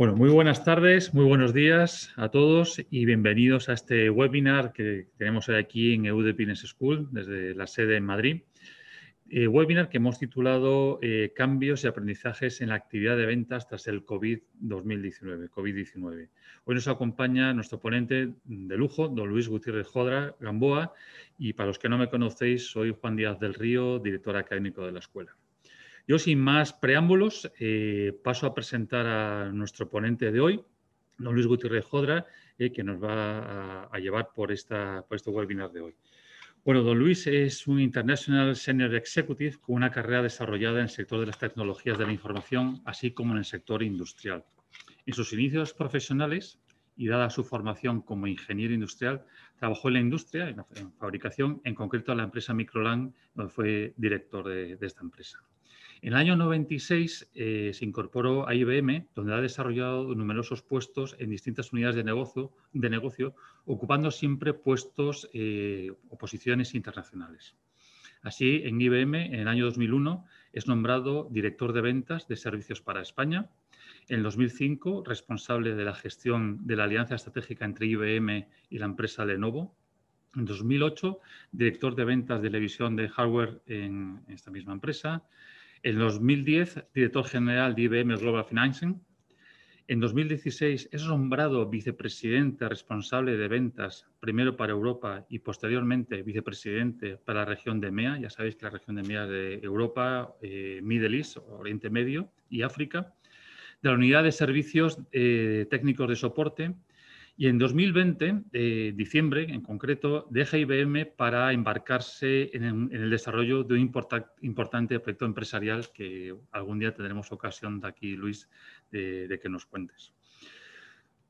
Bueno, muy buenas tardes, muy buenos días a todos y bienvenidos a este webinar que tenemos aquí en EUD Business School desde la sede en Madrid. Eh, webinar que hemos titulado eh, Cambios y aprendizajes en la actividad de ventas tras el COVID-2019. COVID Hoy nos acompaña nuestro ponente de lujo, don Luis Gutiérrez Jodra Gamboa, y para los que no me conocéis, soy Juan Díaz del Río, director académico de la escuela. Yo, sin más preámbulos, eh, paso a presentar a nuestro ponente de hoy, don Luis Gutiérrez Jodra, eh, que nos va a, llevar por, esta, por este webinar de hoy. Bueno, don Luis es un International Senior Executive con una carrera desarrollada en el sector de las tecnologías de la información, así como en el sector industrial. En sus inicios profesionales y dada su formación como ingeniero industrial, trabajó en la industria, en la fabricación, en concreto en la empresa Microland, donde fue director de esta empresa. En el año 96 eh, se incorporó a IBM, donde ha desarrollado numerosos puestos en distintas unidades de negocio, ocupando siempre puestos eh, o posiciones internacionales. Así, en IBM, en el año 2001, es nombrado director de ventas de servicios para España. En 2005, responsable de la gestión de la alianza estratégica entre IBM y la empresa Lenovo. En 2008, director de ventas de televisión de hardware en esta misma empresa. En 2010, director general de IBM Global Financing. En 2016 es nombrado vicepresidente responsable de ventas, primero para Europa y posteriormente vicepresidente para la región de MEA. Ya sabéis que la región de MEA es de Europa, eh, Middle East, Oriente Medio y África. De la unidad de servicios eh, técnicos de soporte y en 2020, eh, diciembre en concreto, deja IBM para embarcarse en, el desarrollo de un importante proyecto empresarial que algún día tendremos ocasión de aquí, Luis, de, que nos cuentes.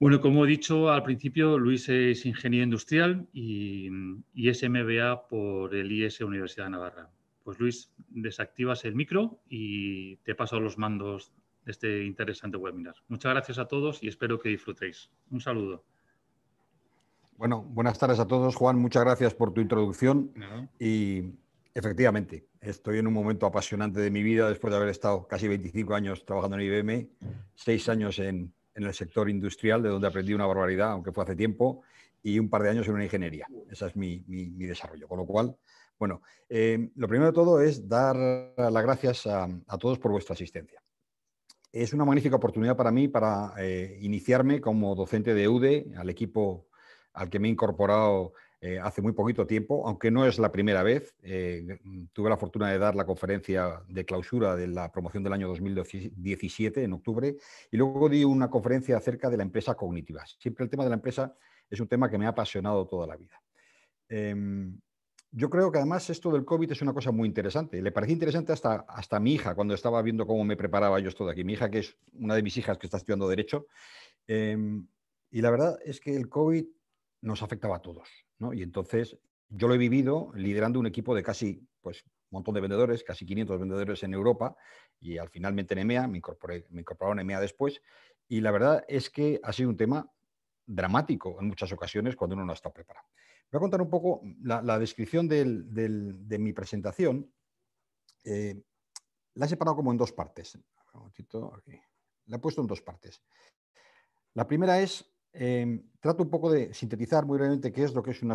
Bueno, como he dicho al principio, Luis es ingeniero industrial y, y, es MBA por el IS Universidad de Navarra. Pues Luis, desactivas el micro y te paso los mandos de este interesante webinar. Muchas gracias a todos y espero que disfrutéis. Un saludo. Bueno, buenas tardes a todos. Juan, muchas gracias por tu introducción. Y efectivamente, estoy en un momento apasionante de mi vida después de haber estado casi 25 años trabajando en IBM, seis años en, el sector industrial, de donde aprendí una barbaridad, aunque fue hace tiempo, y un par de años en una ingeniería. Ese es mi, desarrollo. Con lo cual, bueno, eh, lo primero de todo es dar las gracias a, todos por vuestra asistencia. Es una magnífica oportunidad para mí para eh, iniciarme como docente de UDE al equipo al que me he incorporado eh, hace muy poquito tiempo, aunque no es la primera vez. Eh, tuve la fortuna de dar la conferencia de clausura de la promoción del año 2017, en octubre, y luego di una conferencia acerca de la empresa cognitiva. Siempre el tema de la empresa es un tema que me ha apasionado toda la vida. Em, yo creo que además esto del COVID es una cosa muy interesante. Le parecía interesante hasta, hasta mi hija cuando estaba viendo cómo me preparaba yo esto de aquí. Mi hija, que es una de mis hijas que está estudiando Derecho. Em, y la verdad es que el COVID nos afectaba a todos. ¿no? Y entonces yo lo he vivido liderando un equipo de casi pues, un montón de vendedores, casi 500 vendedores en Europa, y al finalmente en EMEA, me, incorporé, me incorporaron en EMEA después, y la verdad es que ha sido un tema dramático en muchas ocasiones cuando uno no está preparado. Voy a contar un poco la, descripción de mi presentación. Eh, la he separado como en dos partes. La he puesto en dos partes. La primera es Em, trato un poco de sintetizar muy brevemente qué es lo que es una,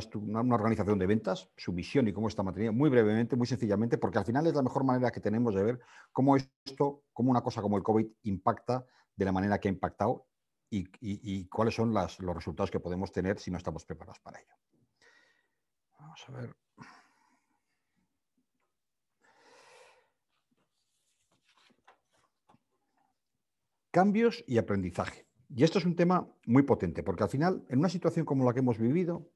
organización de ventas, su visión y cómo está mantenida, muy brevemente, muy sencillamente, porque al final es la mejor manera que tenemos de ver cómo esto, cómo una cosa como el COVID impacta de la manera que ha impactado y, cuáles son los resultados que podemos tener si no estamos preparados para ello. Vamos a ver. Cambios y aprendizaje. Y esto es un tema muy potente, porque al final, en una situación como la que hemos vivido,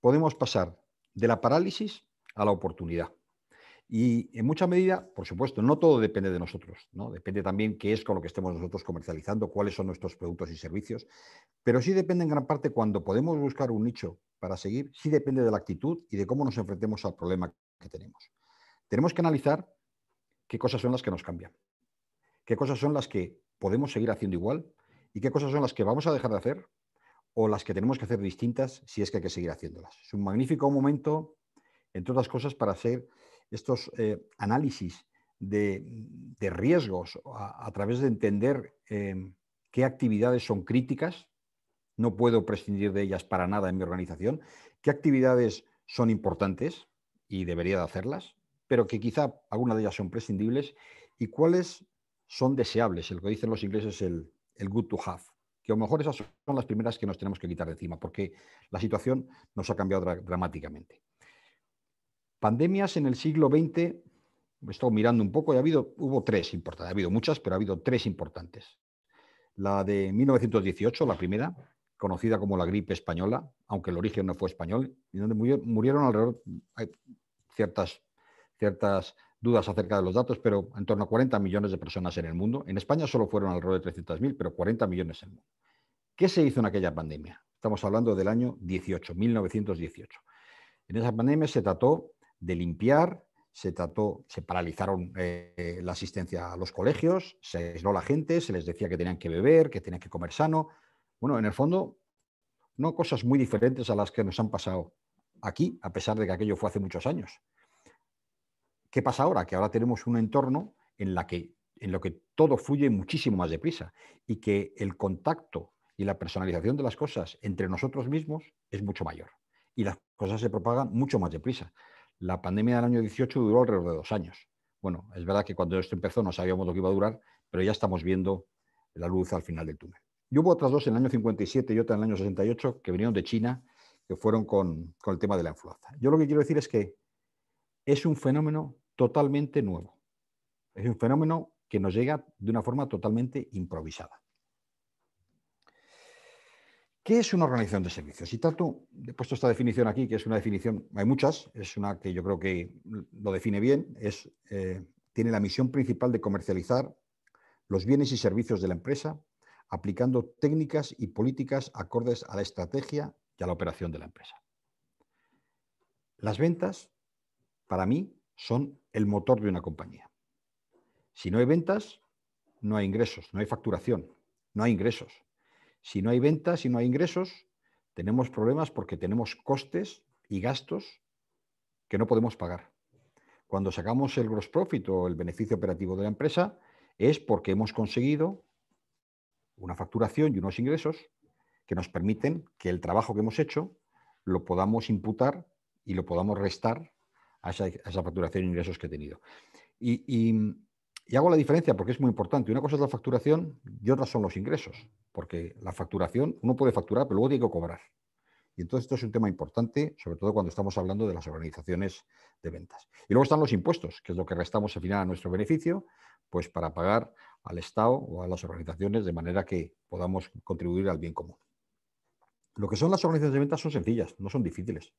podemos pasar de la parálisis a la oportunidad. Y en mucha medida, por supuesto, no todo depende de nosotros, ¿no? Depende también qué es con lo que estemos nosotros comercializando, cuáles son nuestros productos y servicios, pero sí depende en gran parte cuando podemos buscar un nicho para seguir, sí depende de la actitud y de cómo nos enfrentemos al problema que tenemos. Tenemos que analizar qué cosas son las que nos cambian, qué cosas son las que podemos seguir haciendo igual y qué cosas son las que vamos a dejar de hacer o las que tenemos que hacer distintas si es que hay que seguir haciéndolas. Es un magnífico momento, entre otras cosas, para hacer estos eh, análisis de, riesgos a, través de entender em, qué actividades son críticas, no puedo prescindir de ellas para nada en mi organización, qué actividades son importantes y debería de hacerlas, pero que quizá algunas de ellas son prescindibles. Y cuáles son deseables, el que dicen los ingleses el, el good to have, que a lo mejor esas son las primeras que nos tenemos que quitar de encima, porque la situación nos ha cambiado dramáticamente. Pandemias en el siglo XX, he estado mirando un poco y ha habido, hubo tres importantes, ha habido muchas, pero ha habido tres importantes. La de 1918, la primera, conocida como la gripe española, aunque el origen no fue español, y donde murieron alrededor, hay ciertas, ciertas dudas acerca de los datos, pero en torno a 40 millones de personas en el mundo. En España solo fueron alrededor de 300.000, pero 40 millones en el mundo. ¿Qué se hizo en aquella pandemia? Estamos hablando del año 18, 1918. En esa pandemia se trató de limpiar, se trató, se paralizaron eh, la asistencia a los colegios, se aisló la gente, se les decía que tenían que beber, que tenían que comer sano. Bueno, en el fondo, no cosas muy diferentes a las que nos han pasado aquí, a pesar de que aquello fue hace muchos años. ¿Qué pasa ahora? Que ahora tenemos un entorno en, la que, lo que todo fluye muchísimo más deprisa y que el contacto y la personalización de las cosas entre nosotros mismos es mucho mayor y las cosas se propagan mucho más deprisa. La pandemia del año 18 duró alrededor de dos años. Bueno, es verdad que cuando esto empezó no sabíamos lo que iba a durar, pero ya estamos viendo la luz al final del túnel. Y hubo otras dos en el año 57 y otra en el año 68 que vinieron de China, que fueron con el tema de la influenza. Yo lo que quiero decir es que es un fenómeno totalmente nuevo. Es un fenómeno que nos llega de una forma totalmente improvisada. ¿Qué es una organización de servicios? Y tanto, he puesto esta definición aquí, que es una definición, hay muchas, es una que yo creo que lo define bien, es, eh, tiene la misión principal de comercializar los bienes y servicios de la empresa, aplicando técnicas y políticas acordes a la estrategia y a la operación de la empresa. Las ventas, para mí, son el motor de una compañía. Si no hay ventas, no hay ingresos, no hay facturación, no hay ingresos. Si no hay ventas, si no hay ingresos, tenemos problemas porque tenemos costes y gastos que no podemos pagar. Cuando sacamos el gross profit o el beneficio operativo de la empresa, es porque hemos conseguido una facturación y unos ingresos que nos permiten que el trabajo que hemos hecho lo podamos imputar y lo podamos restar a esa, facturación y ingresos que he tenido. y, y hago la diferencia porque es muy importante. Una cosa es la facturación y otra son los ingresos, porque la facturación, uno puede facturar, pero luego tiene que cobrar. Y entonces esto es un tema importante, sobre todo cuando estamos hablando de las organizaciones de ventas. Y luego están los impuestos, que es lo que restamos al final a nuestro beneficio, pues para pagar al Estado o a las organizaciones de manera que podamos contribuir al bien común. Lo que son las organizaciones de ventas son sencillas, no son difíciles.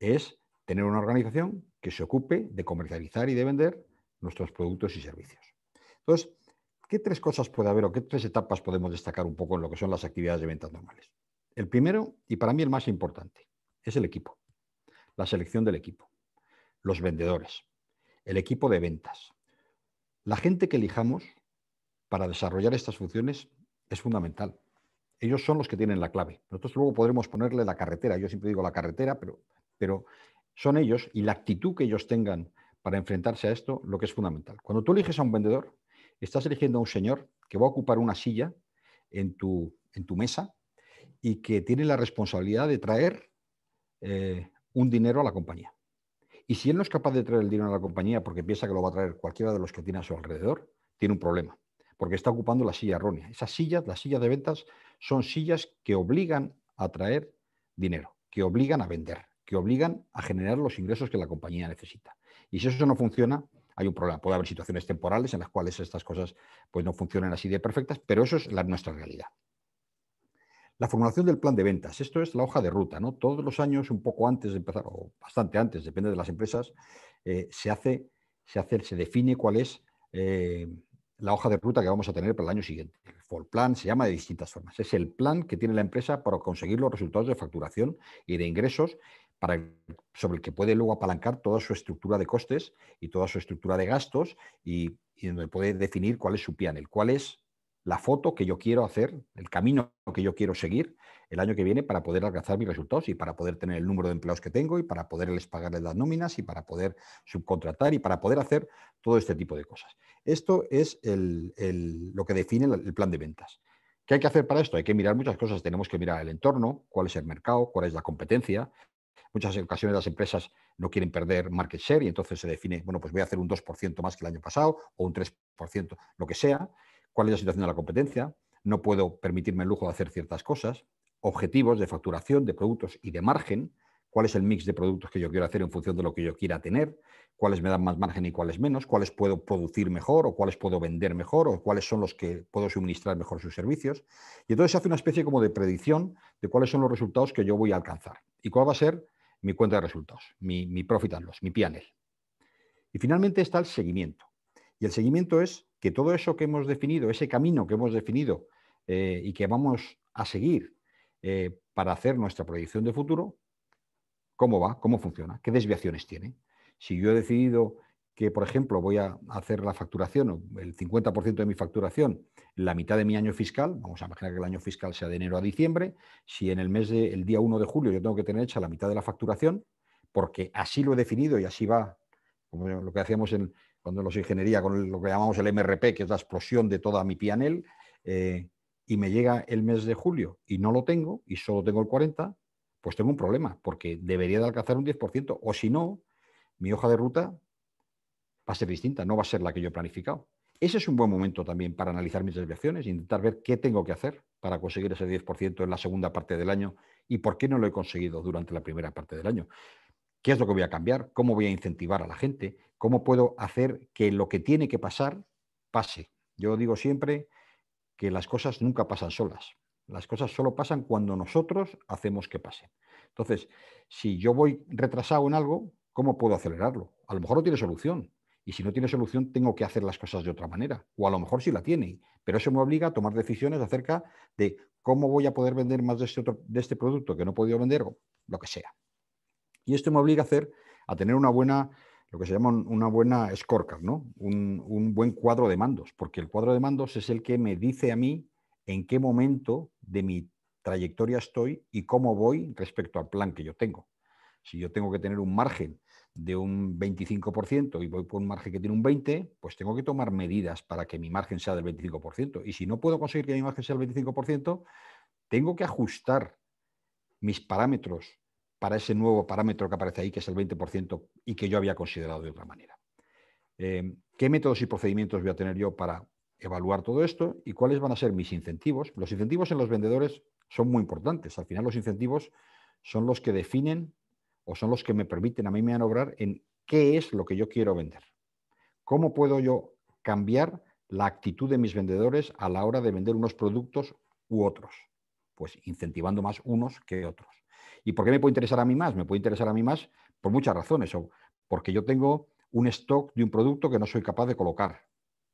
Es tener una organización que se ocupe de comercializar y de vender nuestros productos y servicios. Entonces, ¿qué tres cosas puede haber o qué tres etapas podemos destacar un poco en lo que son las actividades de ventas normales? El primero, y para mí el más importante, es el equipo, la selección del equipo, los vendedores, el equipo de ventas. La gente que elijamos para desarrollar estas funciones es fundamental. Ellos son los que tienen la clave. Nosotros luego podremos ponerle la carretera. Yo siempre digo la carretera, pero, pero son ellos y la actitud que ellos tengan para enfrentarse a esto lo que es fundamental. Cuando tú eliges a un vendedor, estás eligiendo a un señor que va a ocupar una silla en tu, mesa y que tiene la responsabilidad de traer eh, un dinero a la compañía. Y si él no es capaz de traer el dinero a la compañía porque piensa que lo va a traer cualquiera de los que tiene a su alrededor, tiene un problema, porque está ocupando la silla errónea. Esas sillas, las sillas de ventas, son sillas que obligan a traer dinero, que obligan a vender, que obligan a generar los ingresos que la compañía necesita. Y si eso no funciona, hay un problema. Puede haber situaciones temporales en las cuales estas cosas pues, no funcionan así de perfectas, pero eso es nuestra realidad. La formulación del plan de ventas. Esto es la hoja de ruta. Todos los años, un poco antes de empezar, o bastante antes, depende de las empresas, eh, se, hace, se, hace, se define cuál es eh, la hoja de ruta que vamos a tener para el año siguiente. El plan se llama de distintas formas. Es el plan que tiene la empresa para conseguir los resultados de facturación y de ingresos sobre el que puede luego apalancar toda su estructura de costes y toda su estructura de gastos y, donde puede definir cuál es su el cuál es la foto que yo quiero hacer, el camino que yo quiero seguir el año que viene para poder alcanzar mis resultados y para poder tener el número de empleados que tengo y para poderles pagarles las nóminas y para poder subcontratar y para poder hacer todo este tipo de cosas. Esto es lo que define el plan de ventas. ¿Qué hay que hacer para esto? Hay que mirar muchas cosas. Tenemos que mirar el entorno, cuál es el mercado, cuál es la competencia. Muchas ocasiones las empresas no quieren perder market share y entonces se define, bueno, pues voy a hacer un 2% más que el año pasado o un 3%, lo que sea. ¿Cuál es la situación de la competencia? No puedo permitirme el lujo de hacer ciertas cosas. Objetivos de facturación, de productos y de margen cuál es el mix de productos que yo quiero hacer en función de lo que yo quiera tener, cuáles me dan más margen y cuáles menos, cuáles puedo producir mejor o cuáles puedo vender mejor o cuáles son los que puedo suministrar mejor sus servicios. Y entonces se hace una especie como de predicción de cuáles son los resultados que yo voy a alcanzar y cuál va a ser mi cuenta de resultados, mi, profit and loss, mi PNL. Y finalmente está el seguimiento. Y el seguimiento es que todo eso que hemos definido, ese camino que hemos definido eh, y que vamos a seguir eh, para hacer nuestra proyección de futuro, cómo va, cómo funciona, qué desviaciones tiene. Si yo he decidido que, por ejemplo, voy a hacer la facturación, el 50% de mi facturación, la mitad de mi año fiscal, vamos a imaginar que el año fiscal sea de enero a diciembre, si en el mes del día 1 de julio yo tengo que tener hecha la mitad de la facturación, porque así lo he definido y así va, como lo que hacíamos en, cuando los ingeniería con lo que llamamos el MRP, que es la explosión de toda mi PNL, eh, y me llega el mes de julio y no lo tengo y solo tengo el 40, pues tengo un problema, porque debería de alcanzar un 10%, o si no, mi hoja de ruta va a ser distinta, no va a ser la que yo he planificado. Ese es un buen momento también para analizar mis desviaciones, intentar ver qué tengo que hacer para conseguir ese 10% en la segunda parte del año y por qué no lo he conseguido durante la primera parte del año. ¿Qué es lo que voy a cambiar? ¿Cómo voy a incentivar a la gente? ¿Cómo puedo hacer que lo que tiene que pasar pase? Yo digo siempre que las cosas nunca pasan solas. Las cosas solo pasan cuando nosotros hacemos que pasen. Entonces, si yo voy retrasado en algo, ¿cómo puedo acelerarlo? A lo mejor no tiene solución. Y si no tiene solución, tengo que hacer las cosas de otra manera. O a lo mejor sí la tiene. Pero eso me obliga a tomar decisiones acerca de cómo voy a poder vender más de este, de este producto que no he podido vender lo que sea. Y esto me obliga a hacer, a tener una buena, lo que se llama una buena scorecard, ¿no? Un buen cuadro de mandos, porque el cuadro de mandos es el que me dice a mí en qué momento de mi trayectoria estoy y cómo voy respecto al plan que yo tengo. Si yo tengo que tener un margen de un 25% y voy por un margen que tiene un 20%, pues tengo que tomar medidas para que mi margen sea del 25%. Y si no puedo conseguir que mi margen sea del 25%, tengo que ajustar mis parámetros para ese nuevo parámetro que aparece ahí, que es el 20% y que yo había considerado de otra manera. Eh, ¿Qué métodos y procedimientos voy a tener yo para evaluar todo esto y cuáles van a ser mis incentivos. Los incentivos en los vendedores son muy importantes. Al final los incentivos son los que definen o son los que me permiten a mí me obrar en qué es lo que yo quiero vender. ¿Cómo puedo yo cambiar la actitud de mis vendedores a la hora de vender unos productos u otros? Pues incentivando más unos que otros. ¿Y por qué me puede interesar a mí más? Me puede interesar a mí más por muchas razones. O porque yo tengo un stock de un producto que no soy capaz de colocar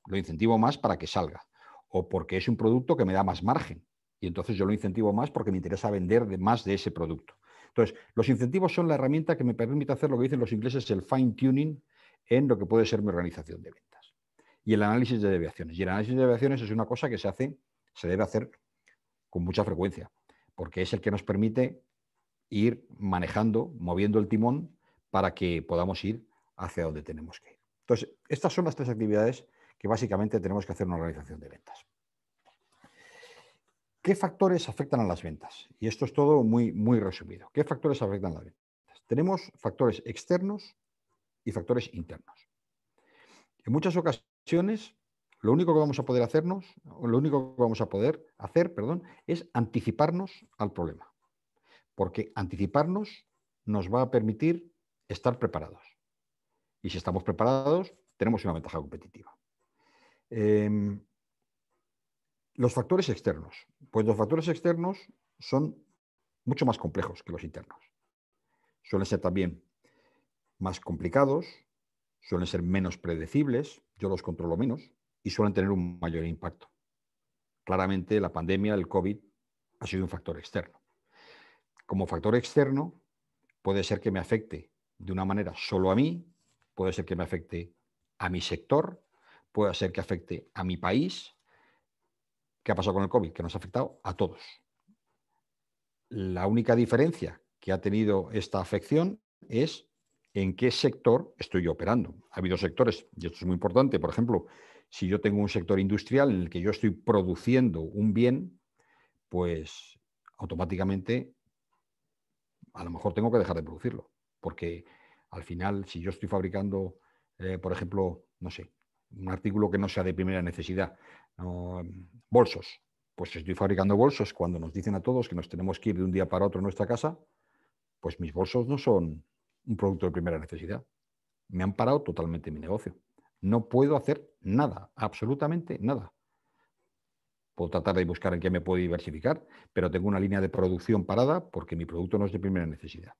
lo incentivo más para que salga. O porque es un producto que me da más margen. Y entonces yo lo incentivo más porque me interesa vender de más de ese producto. Entonces, los incentivos son la herramienta que me permite hacer lo que dicen los ingleses, el fine tuning en lo que puede ser mi organización de ventas. Y el análisis de deviaciones. Y el análisis de deviaciones es una cosa que se hace, se debe hacer con mucha frecuencia, porque es el que nos permite ir manejando, moviendo el timón para que podamos ir hacia donde tenemos que ir. Entonces, estas son las tres actividades básicamente tenemos que hacer una organización de ventas. ¿Qué factores afectan a las ventas? Y esto es todo muy, muy resumido. ¿Qué factores afectan a las ventas? Tenemos factores externos y factores internos. En muchas ocasiones, lo único que vamos a poder hacernos, lo único que vamos a poder hacer, perdón, es anticiparnos al problema. Porque anticiparnos nos va a permitir estar preparados. Y si estamos preparados, tenemos una ventaja competitiva. Em, los factores externos. Pues los factores externos son mucho más complejos que los internos. Suelen ser también más complicados, suelen ser menos predecibles, yo los controlo menos, y suelen tener un mayor impacto. Claramente la pandemia, el COVID, ha sido un factor externo. Como factor externo, puede ser que me afecte de una manera solo a mí, puede ser que me afecte a mi sector, puede ser que afecte a mi país. ¿Qué ha pasado con el COVID? Que nos ha afectado a todos. La única diferencia que ha tenido esta afección es en qué sector estoy operando. Ha habido sectores, y esto es muy importante, por ejemplo, si yo tengo un sector industrial en el que yo estoy produciendo un bien, pues automáticamente a lo mejor tengo que dejar de producirlo. Porque al final, si yo estoy fabricando, eh, por ejemplo, no sé, un artículo que no sea de primera necesidad, bolsos, pues estoy fabricando bolsos, cuando nos dicen a todos que nos tenemos que ir de un día para otro a nuestra casa, pues mis bolsos no son un producto de primera necesidad. Me han parado totalmente mi negocio. No puedo hacer nada, absolutamente nada. Puedo tratar de buscar en qué me puedo diversificar, pero tengo una línea de producción parada porque mi producto no es de primera necesidad.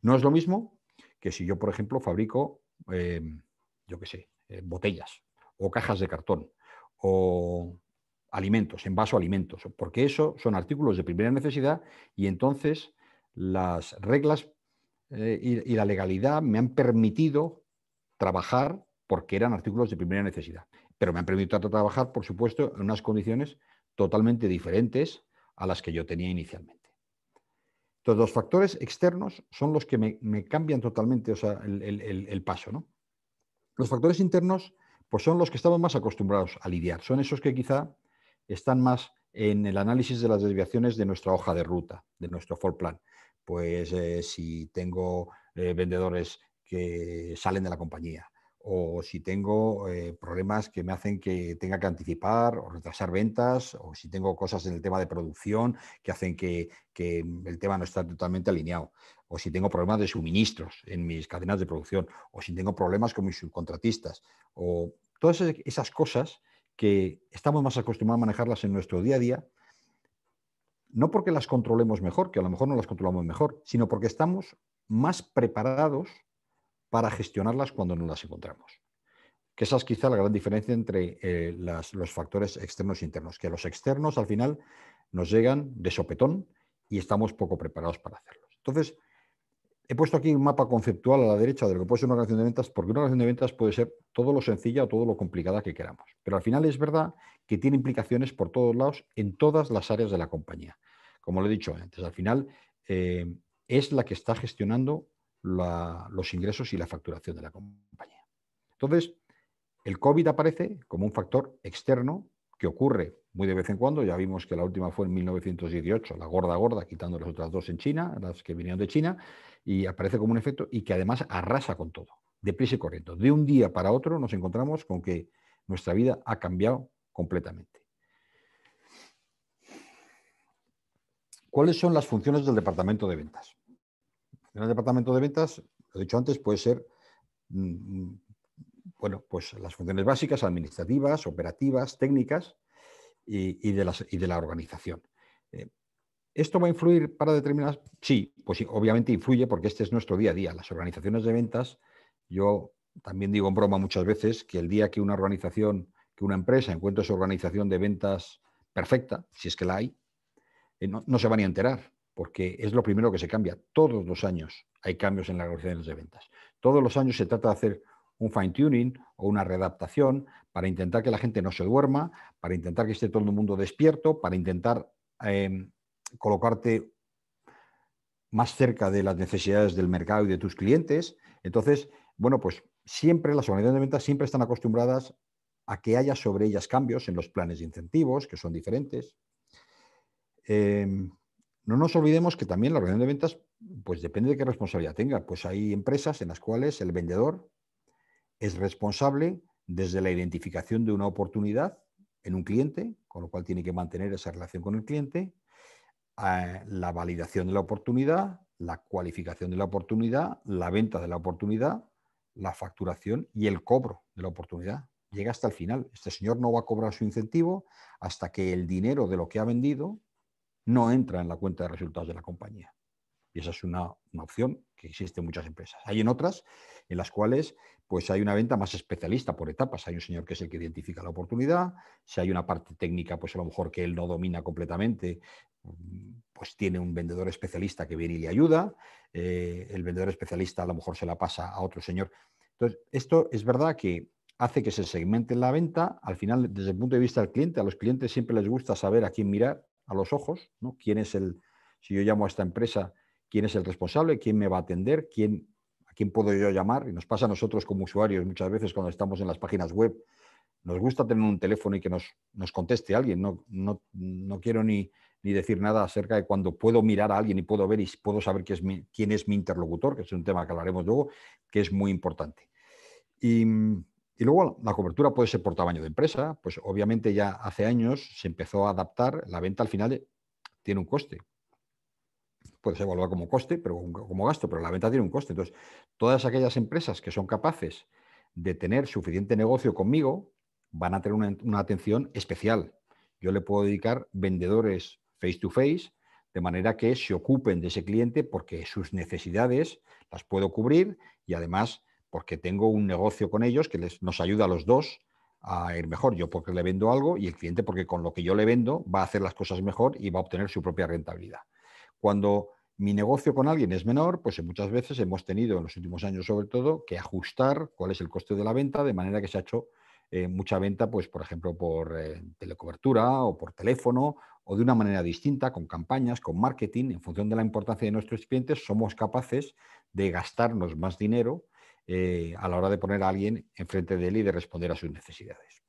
No es lo mismo que si yo, por ejemplo, fabrico, em, yo qué sé, eh, botellas o cajas de cartón o alimentos, envaso alimentos, porque eso son artículos de primera necesidad y entonces las reglas eh, y, la legalidad me han permitido trabajar porque eran artículos de primera necesidad. Pero me han permitido trabajar, por supuesto, en unas condiciones totalmente diferentes a las que yo tenía inicialmente. Entonces, los factores externos son los que me, cambian totalmente el, paso. ¿no? Los factores internos pues son los que estamos más acostumbrados a lidiar. Son esos que quizá están más en el análisis de las desviaciones de nuestra hoja de ruta, de nuestro for plan. Pues eh, si tengo eh, vendedores que salen de la compañía, o si tengo eh, problemas que me hacen que tenga que anticipar o retrasar ventas, o si tengo cosas en el tema de producción que hacen que, el tema no está totalmente alineado, o si tengo problemas de suministros en mis cadenas de producción, o si tengo problemas con mis subcontratistas, o todas esas cosas que estamos más acostumbrados a manejarlas en nuestro día a día, no porque las controlemos mejor, que a lo mejor no las controlamos mejor, sino porque estamos más preparados para gestionarlas cuando no las encontramos. Que esa es quizá la gran diferencia entre eh, los factores externos e internos, que los externos al final nos llegan de sopetón y estamos poco preparados para hacerlos. Entonces, he puesto aquí un mapa conceptual a la derecha de lo que puede ser una relación de ventas, porque una relación de ventas puede ser todo lo sencilla o todo lo complicada que queramos. Pero al final es verdad que tiene implicaciones por todos lados en todas las áreas de la compañía. Como lo he dicho antes, al final eh, es la que está gestionando los ingresos y la facturación de la compañía. Entonces, el COVID aparece como un factor externo que ocurre muy de vez en cuando. Ya vimos que la última fue en 1918, la gorda gorda, quitando las otras dos en China, las que vinieron de China, y aparece como un efecto y que además arrasa con todo, deprisa y corriendo. De un día para otro nos encontramos con que nuestra vida ha cambiado completamente. ¿Cuáles son las funciones del departamento de ventas? En el departamento de ventas, lo he dicho antes, puede ser mm, mm, bueno, pues las funciones básicas, administrativas, operativas, técnicas y, de, y de, la organización. Eh, ¿Esto va a influir para determinadas? Sí, pues sí, obviamente influye porque este es nuestro día a día. Las organizaciones de ventas, yo también digo en broma muchas veces que el día que una organización, que una empresa encuentre su organización de ventas perfecta, si es que la hay, eh, no, no se van a enterar porque es lo primero que se cambia. Todos los años hay cambios en las organizaciones de ventas. Todos los años se trata de hacer un fine tuning o una readaptación para intentar que la gente no se duerma, para intentar que esté todo el mundo despierto, para intentar em, colocarte más cerca de las necesidades del mercado y de tus clientes. Entonces, bueno, pues siempre las organizaciones de ventas siempre están acostumbradas a que haya sobre ellas cambios en los planes de incentivos, que son diferentes. Em, no nos olvidemos que también la organización de ventas, pues depende de qué responsabilidad tenga. Pues hay empresas en las cuales el vendedor es responsable desde la identificación de una oportunidad en un cliente, con lo cual tiene que mantener esa relación con el cliente, la validación de la oportunidad, la cualificación de la oportunidad, la venta de la oportunidad, la facturación y el cobro de la oportunidad. Llega hasta el final. Este señor no va a cobrar su incentivo hasta que el dinero de lo que ha vendido no entra en la cuenta de resultados de la compañía. Y esa es una, opción que existe en muchas empresas. Hay en otras en las cuales pues hay una venta más especialista por etapas. Hay un señor que es el que identifica la oportunidad. Si hay una parte técnica, pues a lo mejor que él no domina completamente, pues tiene un vendedor especialista que viene y le ayuda. Eh, el vendedor especialista a lo mejor se la pasa a otro señor. Entonces, esto es verdad que hace que se segmente la venta. Al final, desde el punto de vista del cliente, a los clientes siempre les gusta saber a quién mirar a los ojos, ¿no? ¿Quién es el, si yo llamo a esta empresa, quién es el responsable, quién me va a atender, quién, a quién puedo yo llamar? Y nos pasa a nosotros como usuarios muchas veces cuando estamos en las páginas web, nos gusta tener un teléfono y que nos, nos conteste alguien. No, no, no quiero ni, ni, decir nada acerca de cuando puedo mirar a alguien y puedo ver y puedo saber quién es mi, interlocutor, que es un tema que hablaremos luego, que es muy importante. Y, y luego la cobertura puede ser por tamaño de empresa, pues obviamente ya hace años se empezó a adaptar, la venta al final tiene un coste. Puede ser evaluada como coste, pero como gasto, pero la venta tiene un coste. Entonces, todas aquellas empresas que son capaces de tener suficiente negocio conmigo van a tener una, atención especial. Yo le puedo dedicar vendedores face to face, de manera que se ocupen de ese cliente porque sus necesidades las puedo cubrir y además porque tengo un negocio con ellos que les, nos ayuda a los dos a ir mejor. Yo porque le vendo algo y el cliente porque con lo que yo le vendo va a hacer las cosas mejor y va a obtener su propia rentabilidad. Cuando mi negocio con alguien es menor, pues muchas veces hemos tenido en los últimos años sobre todo que ajustar cuál es el coste de la venta de manera que se ha hecho eh, mucha venta, pues por ejemplo por eh, telecobertura o por teléfono o de una manera distinta, con campañas, con marketing, en función de la importancia de nuestros clientes, somos capaces de gastarnos más dinero eh, a la hora de poner a alguien enfrente de él y de responder a sus necesidades.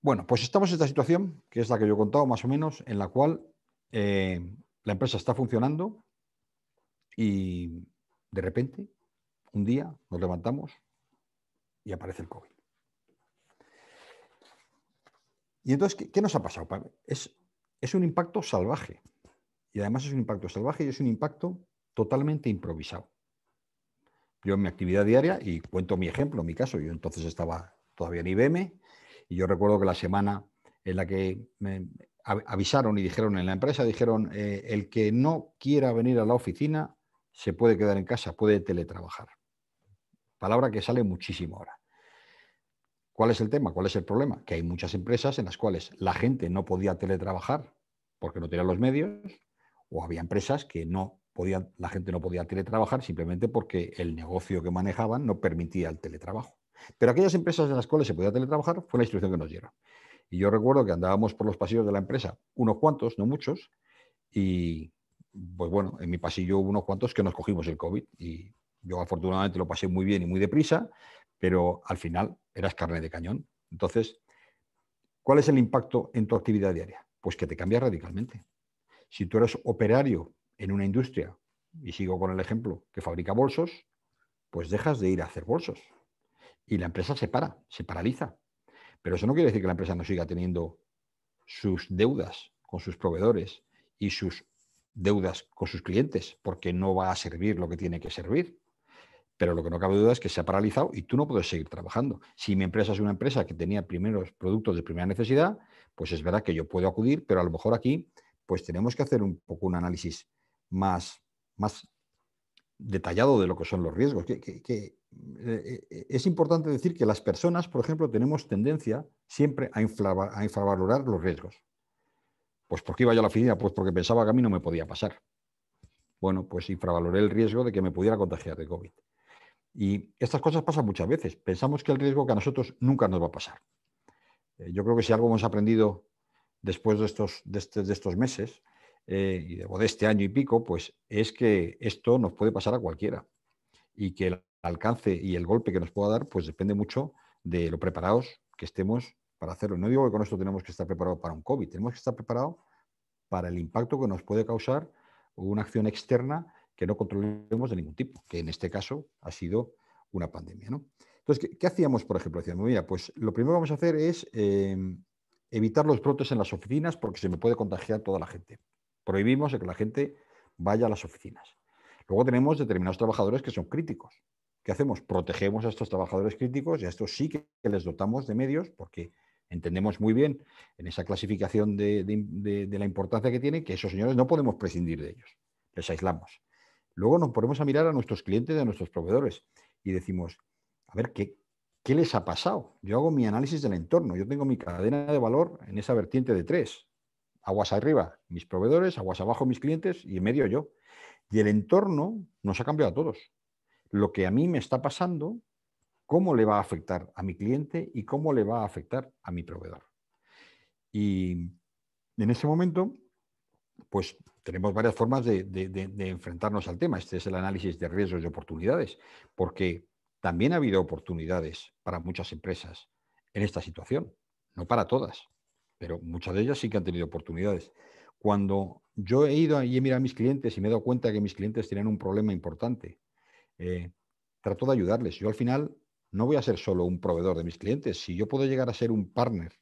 Bueno, pues estamos en esta situación, que es la que yo he contado más o menos, en la cual eh, la empresa está funcionando y de repente, un día nos levantamos y aparece el COVID. Y entonces, ¿qué, nos ha pasado? Es, es un impacto salvaje. Y además es un impacto salvaje y es un impacto totalmente improvisado. Yo en mi actividad diaria, y cuento mi ejemplo, mi caso, yo entonces estaba todavía en IBM, y yo recuerdo que la semana en la que me avisaron y dijeron en la empresa, dijeron, eh, el que no quiera venir a la oficina se puede quedar en casa, puede teletrabajar. Palabra que sale muchísimo ahora. ¿Cuál es el tema? ¿Cuál es el problema? Que hay muchas empresas en las cuales la gente no podía teletrabajar porque no tenía los medios, o había empresas que no la gente no podía teletrabajar simplemente porque el negocio que manejaban no permitía el teletrabajo. Pero aquellas empresas en las cuales se podía teletrabajar fue la instrucción que nos dieron. Y yo recuerdo que andábamos por los pasillos de la empresa, unos cuantos, no muchos, y pues bueno, en mi pasillo hubo unos cuantos que nos cogimos el COVID y yo afortunadamente lo pasé muy bien y muy deprisa, pero al final eras carne de cañón. Entonces, ¿cuál es el impacto en tu actividad diaria? Pues que te cambia radicalmente. Si tú eres operario en una industria, y sigo con el ejemplo, que fabrica bolsos, pues dejas de ir a hacer bolsos. Y la empresa se para, se paraliza. Pero eso no quiere decir que la empresa no siga teniendo sus deudas con sus proveedores y sus deudas con sus clientes, porque no va a servir lo que tiene que servir. Pero lo que no cabe duda es que se ha paralizado y tú no puedes seguir trabajando. Si mi empresa es una empresa que tenía primeros productos de primera necesidad, pues es verdad que yo puedo acudir, pero a lo mejor aquí pues tenemos que hacer un poco un análisis más, más detallado de lo que son los riesgos. Que, eh, eh, es importante decir que las personas, por ejemplo, tenemos tendencia siempre a, a infravalorar los riesgos. Pues ¿por qué iba yo a la oficina? Pues porque pensaba que a mí no me podía pasar. Bueno, pues infravaloré el riesgo de que me pudiera contagiar de COVID. Y estas cosas pasan muchas veces. Pensamos que el riesgo que a nosotros nunca nos va a pasar. Eh, yo creo que si algo hemos aprendido después de estos, de este, estos meses eh, y de este año y pico, pues es que esto nos puede pasar a cualquiera y que el alcance y el golpe que nos pueda dar, pues depende mucho de lo preparados que estemos para hacerlo. No digo que con esto tenemos que estar preparados para un COVID, tenemos que estar preparados para el impacto que nos puede causar una acción externa que no controlemos de ningún tipo, que en este caso ha sido una pandemia. ¿no? Entonces, ¿qué, hacíamos, por ejemplo? Decíamos, mira, pues lo primero que vamos a hacer es eh, evitar los brotes en las oficinas porque se me puede contagiar toda la gente. Prohibimos que la gente vaya a las oficinas. Luego tenemos determinados trabajadores que son críticos. ¿Qué hacemos? Protegemos a estos trabajadores críticos y a estos sí que les dotamos de medios porque entendemos muy bien en esa clasificación de, la importancia que tiene que esos señores no podemos prescindir de ellos. Les aislamos. Luego nos ponemos a mirar a nuestros clientes y a nuestros proveedores y decimos, a ver, ¿qué, ¿qué les ha pasado? Yo hago mi análisis del entorno, yo tengo mi cadena de valor en esa vertiente de tres aguas arriba mis proveedores, aguas abajo mis clientes y en medio yo. Y el entorno nos ha cambiado a todos. Lo que a mí me está pasando, cómo le va a afectar a mi cliente y cómo le va a afectar a mi proveedor. Y en ese momento, pues tenemos varias formas de, enfrentarnos al tema. Este es el análisis de riesgos y oportunidades, porque también ha habido oportunidades para muchas empresas en esta situación, no para todas, pero muchas de ellas sí que han tenido oportunidades. Cuando yo he ido y he mirado a mis clientes y me he dado cuenta que mis clientes tienen un problema importante, eh, trato de ayudarles. Yo al final no voy a ser solo un proveedor de mis clientes. Si yo puedo llegar a ser un partner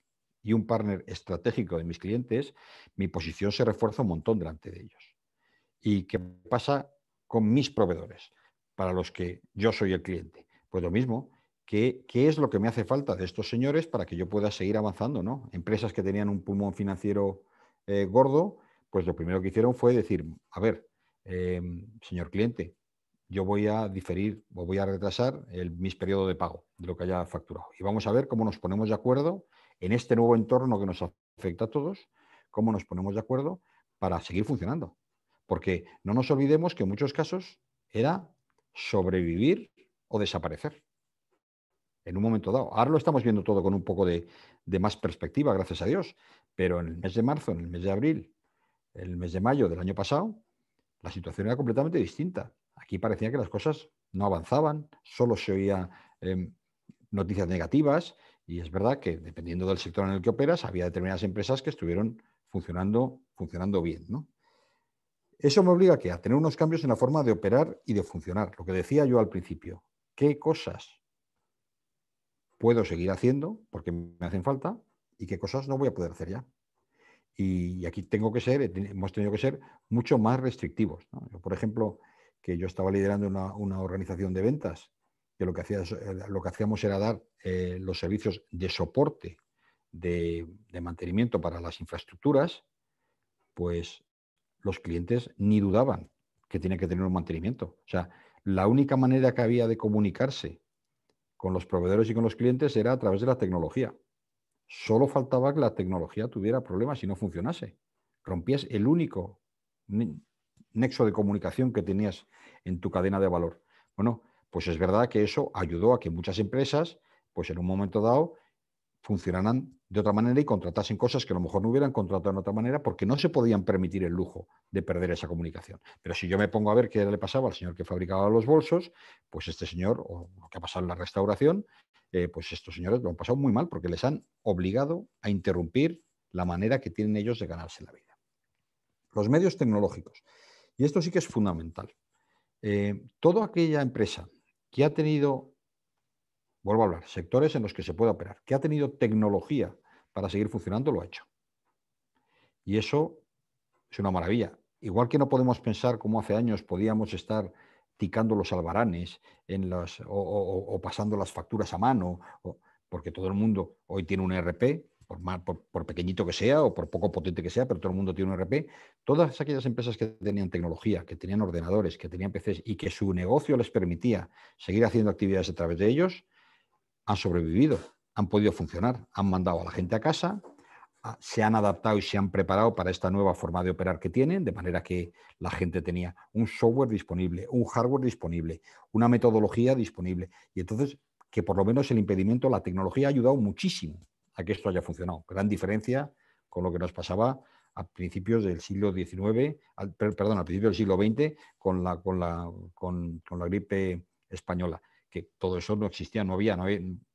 y un partner estratégico de mis clientes, mi posición se refuerza un montón delante de ellos. ¿Y qué pasa con mis proveedores, para los que yo soy el cliente? Pues lo mismo, ¿qué, es lo que me hace falta de estos señores para que yo pueda seguir avanzando? ¿no? Empresas que tenían un pulmón financiero eh, gordo, pues lo primero que hicieron fue decir, a ver, eh, señor cliente, yo voy a diferir o voy a retrasar mis periodo de pago de lo que haya facturado. Y vamos a ver cómo nos ponemos de acuerdo en este nuevo entorno que nos afecta a todos, cómo nos ponemos de acuerdo para seguir funcionando. Porque no nos olvidemos que en muchos casos era sobrevivir o desaparecer. En un momento dado. Ahora lo estamos viendo todo con un poco de, más perspectiva, gracias a Dios. Pero en el mes de marzo, en el mes de abril, el mes de mayo del año pasado, la situación era completamente distinta. Aquí parecía que las cosas no avanzaban, solo se oía em, noticias negativas y es verdad que dependiendo del sector en el que operas, había determinadas empresas que estuvieron funcionando, funcionando bien. ¿no? Eso me obliga a, a tener unos cambios en la forma de operar y de funcionar. Lo que decía yo al principio, ¿qué cosas puedo seguir haciendo porque me hacen falta y qué cosas no voy a poder hacer ya? Y aquí tengo que ser, hemos tenido que ser mucho más restrictivos. por ejemplo, que yo estaba liderando una, organización de ventas, que lo que, hacía, eh, lo que hacíamos era dar eh, los servicios de soporte, de, mantenimiento para las infraestructuras, pues los clientes ni dudaban que tiene que tener un mantenimiento. O sea, la única manera que había de comunicarse con los proveedores y con los clientes era a través de la tecnología. Solo faltaba que la tecnología tuviera problemas y no funcionase. Rompías el único nexo de comunicación que tenías en tu cadena de valor. Bueno, pues es verdad que eso ayudó a que muchas empresas, pues en un momento dado, funcionaran de otra manera y contratasen cosas que a lo mejor no hubieran contratado de otra manera porque no se podían permitir el lujo de perder esa comunicación. Pero si yo me pongo a ver qué le pasaba al señor que fabricaba los bolsos, pues este señor, o lo que ha pasado en la restauración, eh, pues estos señores lo han pasado muy mal porque les han obligado a interrumpir la manera que tienen ellos de ganarse la vida. Los medios tecnológicos. Y esto sí que es fundamental. Eh, toda aquella empresa que ha tenido, vuelvo a hablar, sectores en los que se puede operar, que ha tenido tecnología para seguir funcionando, lo ha hecho. Y eso es una maravilla. Igual que no podemos pensar como hace años podíamos estar ticando los albaranes en las, o, pasando las facturas a mano, porque todo el mundo hoy tiene un ERP, por, pequeñito que sea o por poco potente que sea, pero todo el mundo tiene un RP, todas aquellas empresas que tenían tecnología, que tenían ordenadores, que tenían PCs y que su negocio les permitía seguir haciendo actividades a través de ellos, han sobrevivido, han podido funcionar, han mandado a la gente a casa, se han adaptado y se han preparado para esta nueva forma de operar que tienen, de manera que la gente tenía un software disponible, un hardware disponible, una metodología disponible. Y entonces, que por lo menos el impedimento, la tecnología ha ayudado muchísimo a que esto haya funcionado. Gran diferencia con lo que nos pasaba a principios del siglo XIX, perdón, a principios del siglo XX con la, con la, con, la gripe española, que todo eso no existía, no había, no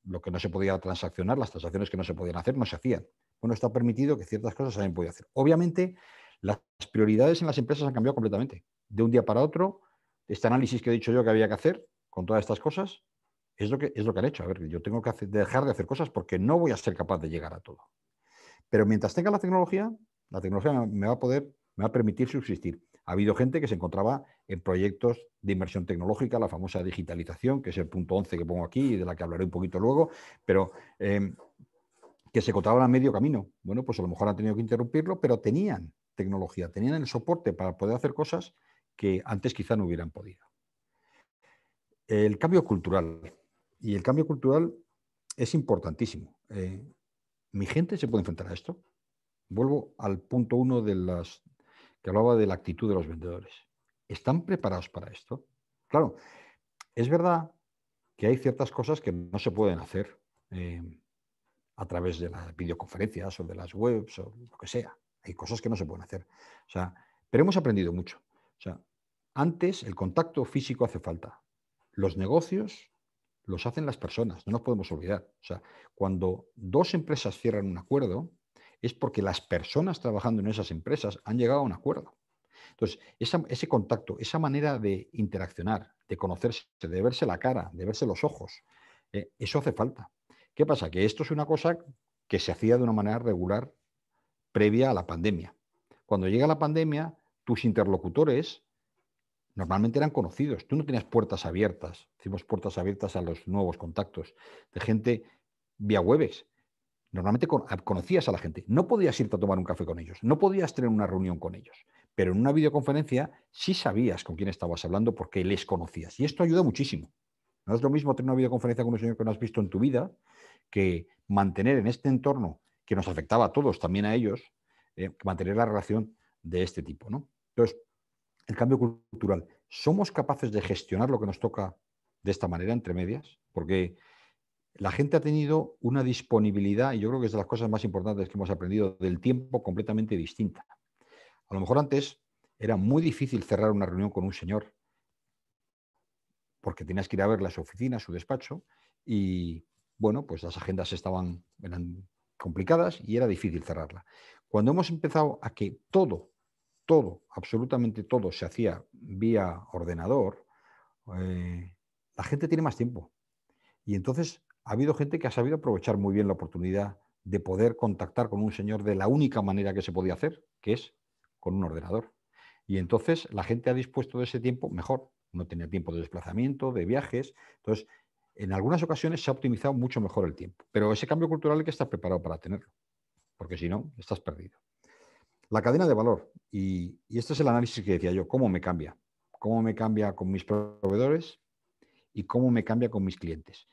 lo que no se podía transaccionar, las transacciones que no se podían hacer, no se hacían. Bueno, está permitido que ciertas cosas se hayan podido hacer. Obviamente, las prioridades en las empresas han cambiado completamente. De un día para otro, este análisis que he dicho yo que había que hacer con todas estas cosas, es lo que, es lo que han hecho. A ver, yo tengo que dejar de hacer cosas porque no voy a ser capaz de llegar a todo. Pero mientras tenga la tecnología, la tecnología me va a poder, me va a permitir subsistir. Ha habido gente que se encontraba en proyectos de inversión tecnológica, la famosa digitalización, que es el punto 11 que pongo aquí y de la que hablaré un poquito luego, pero em, que se encontraban a medio camino. Bueno, pues a lo mejor han tenido que interrumpirlo, pero tenían tecnología, tenían el soporte para poder hacer cosas que antes quizá no hubieran podido. El cambio cultural. Y el cambio cultural es importantísimo. Eh, ¿Mi gente se puede enfrentar a esto? Vuelvo al punto uno de las que hablaba de la actitud de los vendedores. ¿Están preparados para esto? Claro, es verdad que hay ciertas cosas que no se pueden hacer eh, a través de las videoconferencias o de las webs o lo que sea. Hay cosas que no se pueden hacer. O sea, pero hemos aprendido mucho. O sea, antes el contacto físico hace falta. Los negocios los hacen las personas, no nos podemos olvidar. O sea, cuando dos empresas cierran un acuerdo, es porque las personas trabajando en esas empresas han llegado a un acuerdo. Entonces, ese contacto, esa manera de interaccionar, de conocerse, de verse la cara, de verse los ojos, eh, eso hace falta. ¿Qué pasa? Que esto es una cosa que se hacía de una manera regular previa a la pandemia. Cuando llega la pandemia, tus interlocutores normalmente eran conocidos. Tú no tenías puertas abiertas, decimos puertas abiertas a los nuevos contactos de gente vía Webex. Normalmente conocías a la gente. No podías irte a tomar un café con ellos, no podías tener una reunión con ellos, pero en una videoconferencia sí sabías con quién estabas hablando porque les conocías. Y esto ayuda muchísimo. No es lo mismo tener una videoconferencia con un señor que no has visto en tu vida que mantener en este entorno que nos afectaba a todos, también a ellos, eh, mantener la relación de este tipo. ¿no? Entonces, el cambio cultural. ¿Somos capaces de gestionar lo que nos toca de esta manera, entre medias? Porque la gente ha tenido una disponibilidad, y yo creo que es de las cosas más importantes que hemos aprendido, del tiempo completamente distinta. A lo mejor antes era muy difícil cerrar una reunión con un señor, porque tenías que ir a ver a su oficina, a su despacho, y bueno, pues las agendas estaban, eran complicadas y era difícil cerrarla. Cuando hemos empezado a que todo todo, absolutamente todo se hacía vía ordenador, eh, la gente tiene más tiempo. Y entonces ha habido gente que ha sabido aprovechar muy bien la oportunidad de poder contactar con un señor de la única manera que se podía hacer, que es con un ordenador. Y entonces la gente ha dispuesto de ese tiempo mejor. No tenía tiempo de desplazamiento, de viajes. Entonces, en algunas ocasiones se ha optimizado mucho mejor el tiempo. Pero ese cambio cultural hay que estar preparado para tenerlo, porque si no, estás perdido. La cadena de valor. Y, este es el análisis que decía yo, ¿cómo me cambia? ¿Cómo me cambia con mis proveedores y cómo me cambia con mis clientes?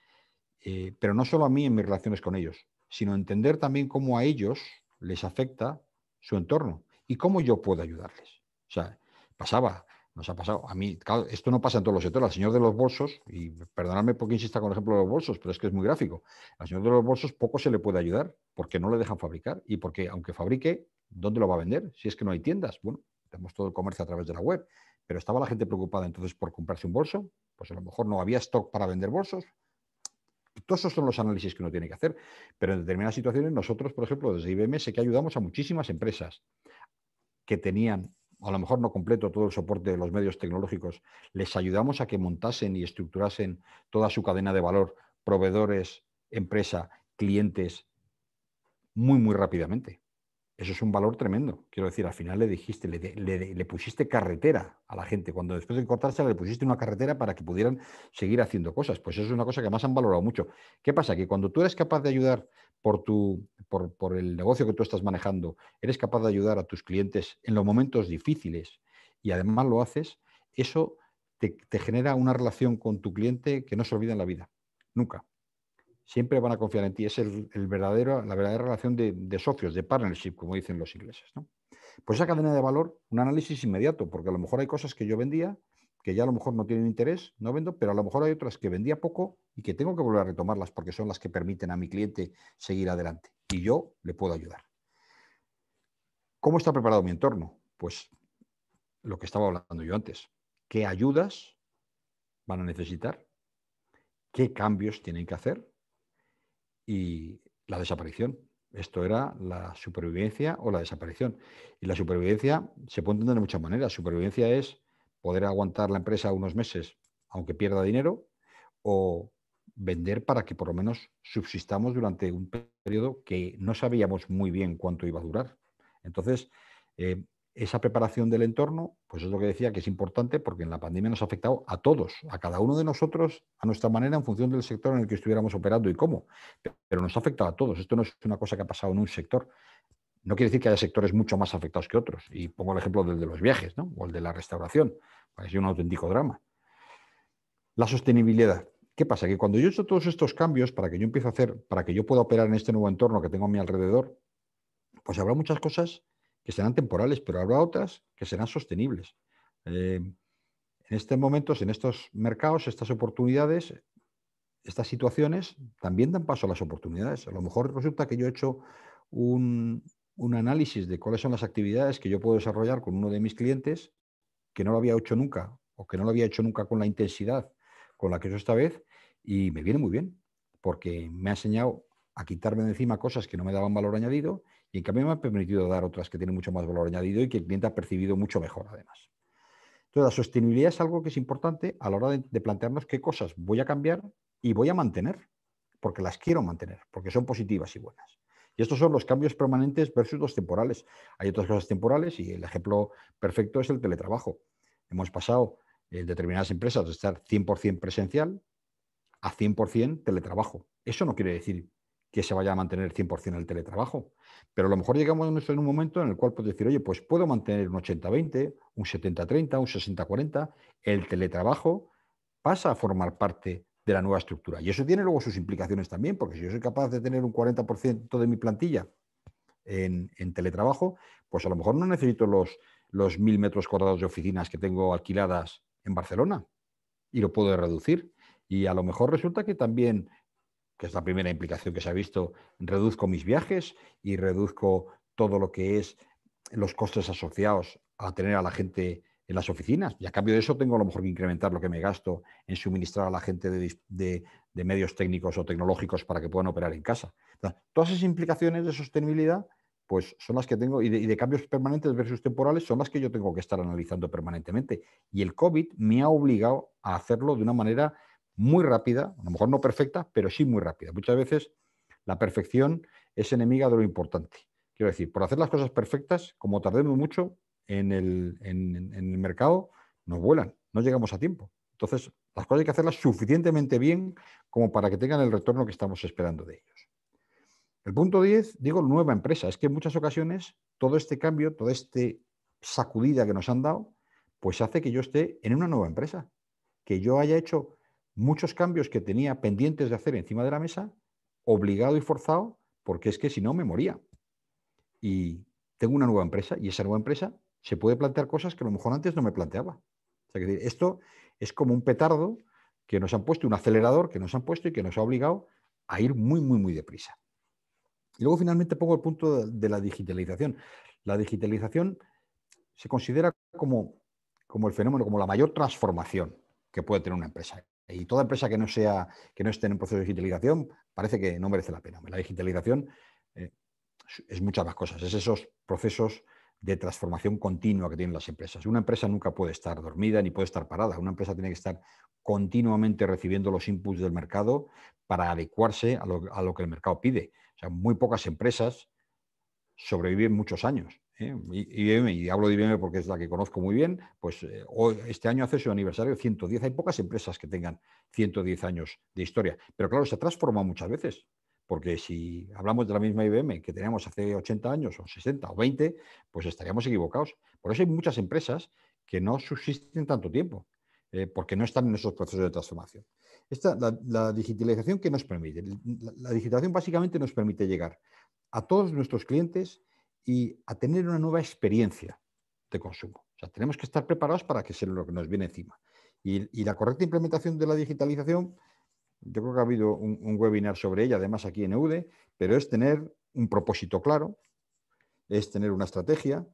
Eh, pero no solo a mí en mis relaciones con ellos, sino entender también cómo a ellos les afecta su entorno y cómo yo puedo ayudarles. O sea, pasaba, nos ha pasado, a mí, esto no pasa en todos los sectores, al señor de los bolsos, y perdonadme porque insista con el ejemplo de los bolsos, pero es que es muy gráfico, al señor de los bolsos poco se le puede ayudar porque no le dejan fabricar y porque aunque fabrique, ¿dónde lo va a vender? Si es que no hay tiendas. Bueno, tenemos todo el comercio a través de la web, pero estaba la gente preocupada entonces por comprarse un bolso, pues a lo mejor no había stock para vender bolsos. Todos esos son los análisis que uno tiene que hacer, pero en determinadas situaciones nosotros, por ejemplo, desde IBM sé que ayudamos a muchísimas empresas que tenían, a lo mejor no completo todo el soporte de los medios tecnológicos, les ayudamos a que montasen y estructurasen toda su cadena de valor, proveedores, empresa, clientes, muy, muy rápidamente. Eso es un valor tremendo. Quiero decir, al final le dijiste, le, pusiste carretera a la gente. Cuando después de cortarse le pusiste una carretera para que pudieran seguir haciendo cosas. Pues eso es una cosa que más han valorado mucho. ¿Qué pasa? Que cuando tú eres capaz de ayudar por, tu, por, el negocio que tú estás manejando, eres capaz de ayudar a tus clientes en los momentos difíciles y además lo haces, eso te genera una relación con tu cliente que no se olvida en la vida. Nunca siempre van a confiar en ti. Es el, verdadero, la verdadera relación de, socios, de partnership, como dicen los ingleses. Pues esa cadena de valor, un análisis inmediato, porque a lo mejor hay cosas que yo vendía que ya a lo mejor no tienen interés, no vendo, pero a lo mejor hay otras que vendía poco y que tengo que volver a retomarlas porque son las que permiten a mi cliente seguir adelante y yo le puedo ayudar. ¿Cómo está preparado mi entorno? Pues lo que estaba hablando yo antes. ¿Qué ayudas van a necesitar? ¿Qué cambios tienen que hacer? Y la desaparición. Esto era la supervivencia o la desaparición. Y la supervivencia se puede entender de muchas maneras. Supervivencia es poder aguantar la empresa unos meses aunque pierda dinero o vender para que por lo menos subsistamos durante un periodo que no sabíamos muy bien cuánto iba a durar. Entonces, eh, esa preparación del entorno, pues es lo que decía que es importante porque en la pandemia nos ha afectado a todos, a cada uno de nosotros, a nuestra manera, en función del sector en el que estuviéramos operando y cómo. Pero nos ha afectado a todos. Esto no es una cosa que ha pasado en un sector. No quiere decir que haya sectores mucho más afectados que otros. Y pongo el ejemplo del de los viajes ¿no? o el de la restauración. Parece un auténtico drama. La sostenibilidad. ¿Qué pasa? Que cuando yo he hecho todos estos cambios para que yo empiece a hacer, para que yo pueda operar en este nuevo entorno que tengo a mi alrededor, pues habrá muchas cosas que serán temporales, pero habrá otras que serán sostenibles. Eh, en estos momentos, en estos mercados, estas oportunidades, estas situaciones también dan paso a las oportunidades. A lo mejor resulta que yo he hecho un, análisis de cuáles son las actividades que yo puedo desarrollar con uno de mis clientes que no lo había hecho nunca o que no lo había hecho nunca con la intensidad con la que hecho esta vez Y me viene muy bien, porque me ha enseñado a quitarme de encima cosas que no me daban valor añadido y en cambio me ha permitido dar otras que tienen mucho más valor añadido y que el cliente ha percibido mucho mejor además. Entonces, la sostenibilidad es algo que es importante a la hora de, de plantearnos qué cosas voy a cambiar y voy a mantener, porque las quiero mantener, porque son positivas y buenas. Y estos son los cambios permanentes versus los temporales. Hay otras cosas temporales y el ejemplo perfecto es el teletrabajo. Hemos pasado en determinadas empresas de estar 100% presencial a 100% teletrabajo. Eso no quiere decir que se vaya a mantener 100% el teletrabajo, pero a lo mejor llegamos en un momento en el cual puedes decir, oye, pues puedo mantener un 80-20, un 70-30, un 60-40. El teletrabajo pasa a formar parte de la nueva estructura. Y eso tiene luego sus implicaciones también, porque si yo soy capaz de tener un 40% de mi plantilla en, teletrabajo, pues a lo mejor no necesito los, los mil metros cuadrados de oficinas que tengo alquiladas en Barcelona y lo puedo reducir. Y a lo mejor resulta que también, que es la primera implicación que se ha visto, reduzco mis viajes y reduzco todo lo que es los costes asociados a tener a la gente en las oficinas. Y a cambio de eso tengo a lo mejor que incrementar lo que me gasto en suministrar a la gente de, medios técnicos o tecnológicos para que puedan operar en casa. todas esas implicaciones de sostenibilidad pues son las que tengo, y de, cambios permanentes versus temporales, son las que yo tengo que estar analizando permanentemente. Y el COVID me ha obligado a hacerlo de una manera muy rápida, a lo mejor no perfecta, pero sí muy rápida. Muchas veces la perfección es enemiga de lo importante. Quiero decir, por hacer las cosas perfectas, como tardemos mucho, en el, mercado nos vuelan, no llegamos a tiempo. Entonces, las cosas hay que hacerlas suficientemente bien como para que tengan el retorno que estamos esperando de ellos. El punto 10, digo, nueva empresa. Es que en muchas ocasiones todo este cambio, toda esta sacudida que nos han dado, pues hace que yo esté en una nueva empresa. Que yo haya hecho muchos cambios que tenía pendientes de hacer encima de la mesa, obligado y forzado, porque es que si no me moría. Y tengo una nueva empresa y esa nueva empresa se puede plantear cosas que a lo mejor antes no me planteaba. O sea, que esto es como un petardo que nos han puesto, un acelerador que nos han puesto y que nos ha obligado a ir muy, muy, muy deprisa. Y luego finalmente pongo el punto de, la digitalización. La digitalización se considera como, como el fenómeno, como la mayor transformación que puede tener una empresa. Y toda empresa que no sea, que no esté en un proceso de digitalización, parece que no merece la pena. La digitalización eh, es muchas más cosas. Es esos procesos de transformación continua que tienen las empresas. Una empresa nunca puede estar dormida ni puede estar parada. Una empresa tiene que estar continuamente recibiendo los inputs del mercado para adecuarse a lo, que el mercado pide. O sea, muy pocas empresas sobreviven muchos años. ¿Eh? IBM, y hablo de IBM porque es la que conozco muy bien, pues eh, este año hace su aniversario 110. Hay pocas empresas que tengan 110 años de historia. Pero claro, se transforma muchas veces. Porque si hablamos de la misma IBM que teníamos hace 80 años, o 60, o 20, pues estaríamos equivocados. Por eso hay muchas empresas que no subsisten tanto tiempo, eh, porque no están en esos procesos de transformación. Esta, la, digitalización que nos permite, la, digitalización básicamente nos permite llegar a todos nuestros clientes y a tener una nueva experiencia de consumo. O sea, tenemos que estar preparados para que sea lo que nos viene encima. y la correcta implementación de la digitalización yo creo que ha habido un, webinar sobre ella, además aquí en EUDE, pero es tener un propósito claro, es tener una estrategia,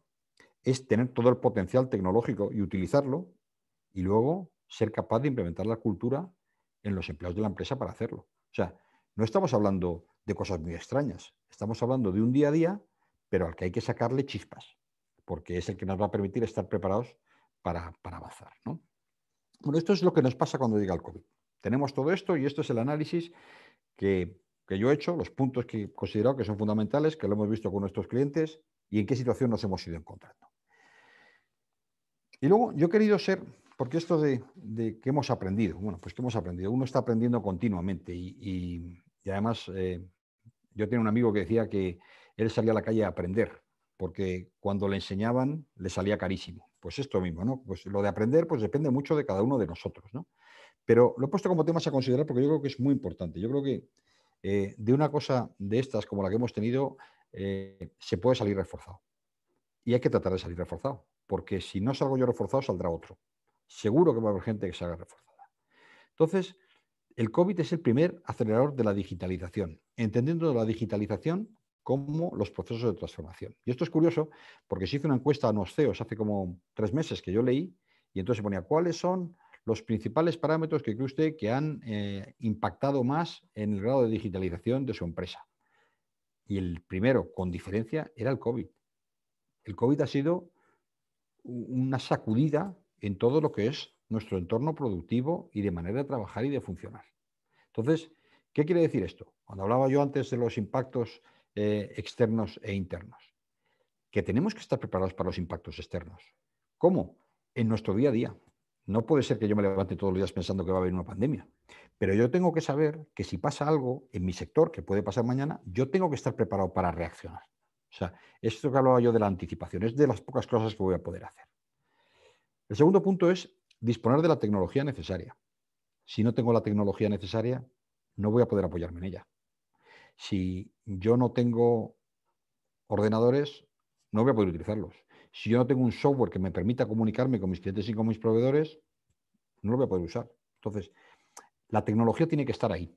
es tener todo el potencial tecnológico y utilizarlo, y luego ser capaz de implementar la cultura en los empleados de la empresa para hacerlo. O sea, no estamos hablando de cosas muy extrañas, estamos hablando de un día a día, pero al que hay que sacarle chispas, porque es el que nos va a permitir estar preparados para, avanzar. ¿no? Bueno, esto es lo que nos pasa cuando llega el COVID. Tenemos todo esto y esto es el análisis que, yo he hecho, los puntos que he considerado que son fundamentales, que lo hemos visto con nuestros clientes y en qué situación nos hemos ido encontrando. Y luego yo he querido ser, porque esto de, de que hemos aprendido, bueno, pues que hemos aprendido, uno está aprendiendo continuamente y, además eh, yo tenía un amigo que decía que él salía a la calle a aprender, porque cuando le enseñaban le salía carísimo. Pues esto mismo, ¿no? Pues lo de aprender pues depende mucho de cada uno de nosotros, ¿no? Pero lo he puesto como temas a considerar porque yo creo que es muy importante. Yo creo que eh, de una cosa de estas como la que hemos tenido eh, se puede salir reforzado. Y hay que tratar de salir reforzado, porque si no salgo yo reforzado, saldrá otro. Seguro que va a haber gente que salga reforzada. Entonces, el COVID es el primer acelerador de la digitalización, entendiendo la digitalización como los procesos de transformación. Y esto es curioso porque se hizo una encuesta a los CEOs hace como tres meses que yo leí y entonces se ponía cuáles son los principales parámetros que cree usted que han eh, impactado más en el grado de digitalización de su empresa. Y el primero, con diferencia, era el COVID. El COVID ha sido una sacudida en todo lo que es nuestro entorno productivo y de manera de trabajar y de funcionar. Entonces, ¿qué quiere decir esto? Cuando hablaba yo antes de los impactos eh, externos e internos, que tenemos que estar preparados para los impactos externos. ¿Cómo? En nuestro día a día. No puede ser que yo me levante todos los días pensando que va a haber una pandemia, pero yo tengo que saber que si pasa algo en mi sector, que puede pasar mañana, yo tengo que estar preparado para reaccionar. O sea, esto que hablaba yo de la anticipación es de las pocas cosas que voy a poder hacer. El segundo punto es disponer de la tecnología necesaria. Si no tengo la tecnología necesaria, no voy a poder apoyarme en ella. Si yo no tengo ordenadores, no voy a poder utilizarlos. Si yo no tengo un software que me permita comunicarme con mis clientes y con mis proveedores, no lo voy a poder usar. Entonces, la tecnología tiene que estar ahí.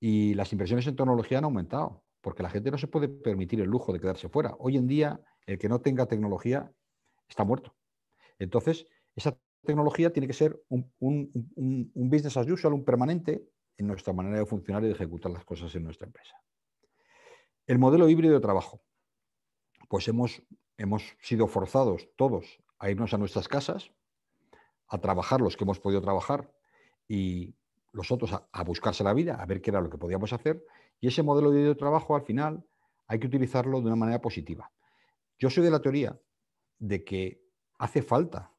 Y las inversiones en tecnología han aumentado, porque la gente no se puede permitir el lujo de quedarse fuera. Hoy en día, el que no tenga tecnología está muerto. Entonces, esa tecnología tiene que ser un, un business as usual, un permanente en nuestra manera de funcionar y de ejecutar las cosas en nuestra empresa. El modelo híbrido de trabajo. Pues hemos hemos sido forzados todos a irnos a nuestras casas, a trabajar los que hemos podido trabajar y los otros a, buscarse la vida, a ver qué era lo que podíamos hacer. Y ese modelo de trabajo al final hay que utilizarlo de una manera positiva. Yo soy de la teoría de que hace falta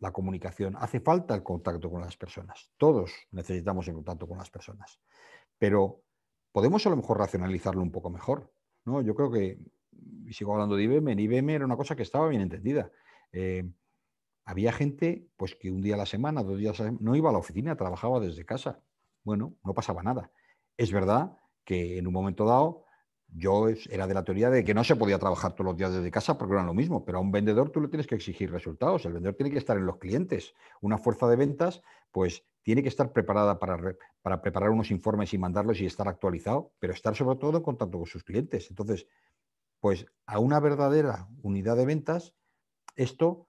la comunicación, hace falta el contacto con las personas. Todos necesitamos el contacto con las personas. Pero podemos a lo mejor racionalizarlo un poco mejor. ¿no? Yo creo que y sigo hablando de IBM, en IBM era una cosa que estaba bien entendida. Eh, había gente pues, que un día a la semana, dos días a la semana, no iba a la oficina, trabajaba desde casa. Bueno, no pasaba nada. Es verdad que en un momento dado yo era de la teoría de que no se podía trabajar todos los días desde casa porque era lo mismo, pero a un vendedor tú le tienes que exigir resultados, el vendedor tiene que estar en los clientes. Una fuerza de ventas pues tiene que estar preparada para, para preparar unos informes y mandarlos y estar actualizado, pero estar sobre todo en contacto con sus clientes. Entonces, pues a una verdadera unidad de ventas, esto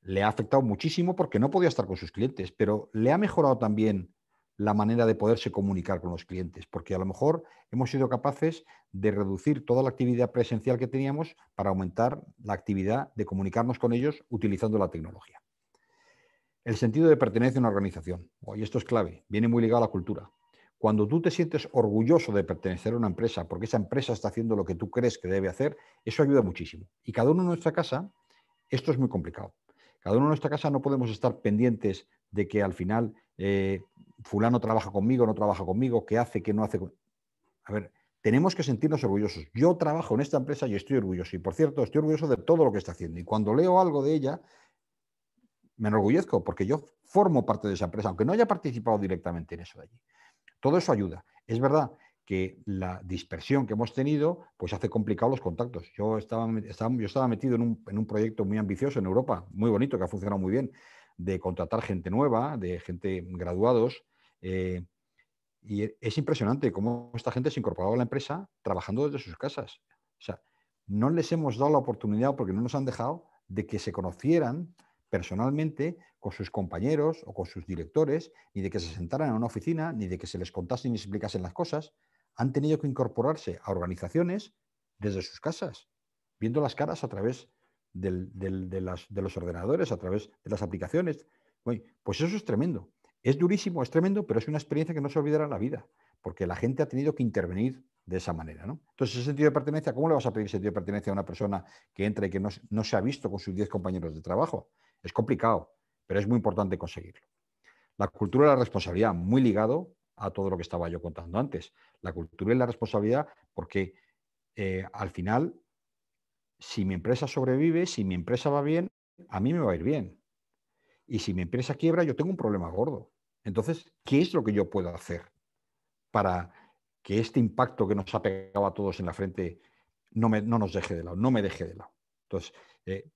le ha afectado muchísimo porque no podía estar con sus clientes, pero le ha mejorado también la manera de poderse comunicar con los clientes, porque a lo mejor hemos sido capaces de reducir toda la actividad presencial que teníamos para aumentar la actividad de comunicarnos con ellos utilizando la tecnología. El sentido de pertenencia a una organización, y esto es clave, viene muy ligado a la cultura. Cuando tú te sientes orgulloso de pertenecer a una empresa, porque esa empresa está haciendo lo que tú crees que debe hacer, eso ayuda muchísimo. Y cada uno en nuestra casa, esto es muy complicado. Cada uno en nuestra casa no podemos estar pendientes de que al final eh, fulano trabaja conmigo, no trabaja conmigo, qué hace, qué no hace. A ver, tenemos que sentirnos orgullosos. Yo trabajo en esta empresa y estoy orgulloso. Y por cierto, estoy orgulloso de todo lo que está haciendo. Y cuando leo algo de ella, me enorgullezco porque yo formo parte de esa empresa, aunque no haya participado directamente en eso de allí. Todo eso ayuda. Es verdad que la dispersión que hemos tenido pues hace complicado los contactos. Yo estaba metido en un, proyecto muy ambicioso en Europa, muy bonito, que ha funcionado muy bien, de contratar gente nueva, de gente graduados. Eh, y es impresionante cómo esta gente se incorporaba a la empresa trabajando desde sus casas. O sea, no les hemos dado la oportunidad, porque no nos han dejado, de que se conocieran personalmente con sus compañeros o con sus directores, ni de que se sentaran en una oficina, ni de que se les contasen y explicasen las cosas. Han tenido que incorporarse a organizaciones desde sus casas, viendo las caras a través de, los ordenadores, a través de las aplicaciones. Pues eso es tremendo. Es durísimo, es tremendo, pero es una experiencia que no se olvidará la vida, porque la gente ha tenido que intervenir de esa manera. ¿no? Entonces, ese sentido de pertenencia, ¿cómo le vas a pedir sentido de pertenencia a una persona que entra y que no, no se ha visto con sus 10 compañeros de trabajo? Es complicado, pero es muy importante conseguirlo. La cultura de la responsabilidad, muy ligado a todo lo que estaba yo contando antes. La cultura y la responsabilidad, porque eh, al final, si mi empresa sobrevive, si mi empresa va bien, a mí me va a ir bien. Y si mi empresa quiebra, yo tengo un problema gordo. Entonces, ¿qué es lo que yo puedo hacer para que este impacto que nos ha pegado a todos en la frente no, me, no nos deje de lado, no me deje de lado? Entonces, eh,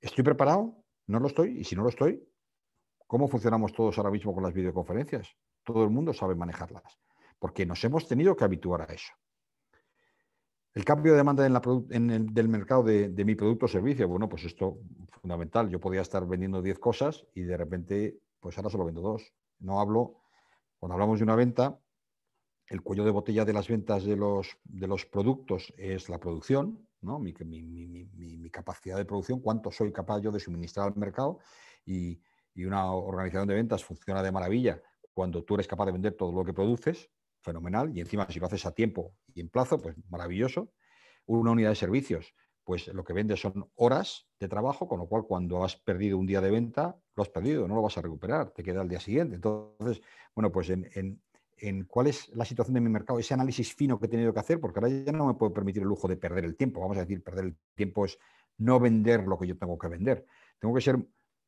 ¿estoy preparado? No lo estoy, y si no lo estoy, ¿cómo funcionamos todos ahora mismo con las videoconferencias? Todo el mundo sabe manejarlas, porque nos hemos tenido que habituar a eso. El cambio de demanda en el, del mercado de, mi producto o servicio, bueno, pues esto fundamental. Yo podía estar vendiendo 10 cosas y de repente pues ahora solo vendo dos. No hablo, cuando hablamos de una venta, el cuello de botella de las ventas de los, productos es la producción, ¿no? Mi, capacidad de producción, cuánto soy capaz yo de suministrar al mercado y una organización de ventas funciona de maravilla cuando tú eres capaz de vender todo lo que produces, fenomenal, y encima si lo haces a tiempo y en plazo, pues maravilloso. Una unidad de servicios, pues lo que vendes son horas de trabajo, con lo cual cuando has perdido un día de venta, lo has perdido, no lo vas a recuperar, te queda el día siguiente. Entonces, bueno, pues en, cuál es la situación de mi mercado, ese análisis fino que he tenido que hacer, porque ahora ya no me puedo permitir el lujo de perder el tiempo. Vamos a decir, perder el tiempo es no vender lo que yo tengo que vender. Tengo que ser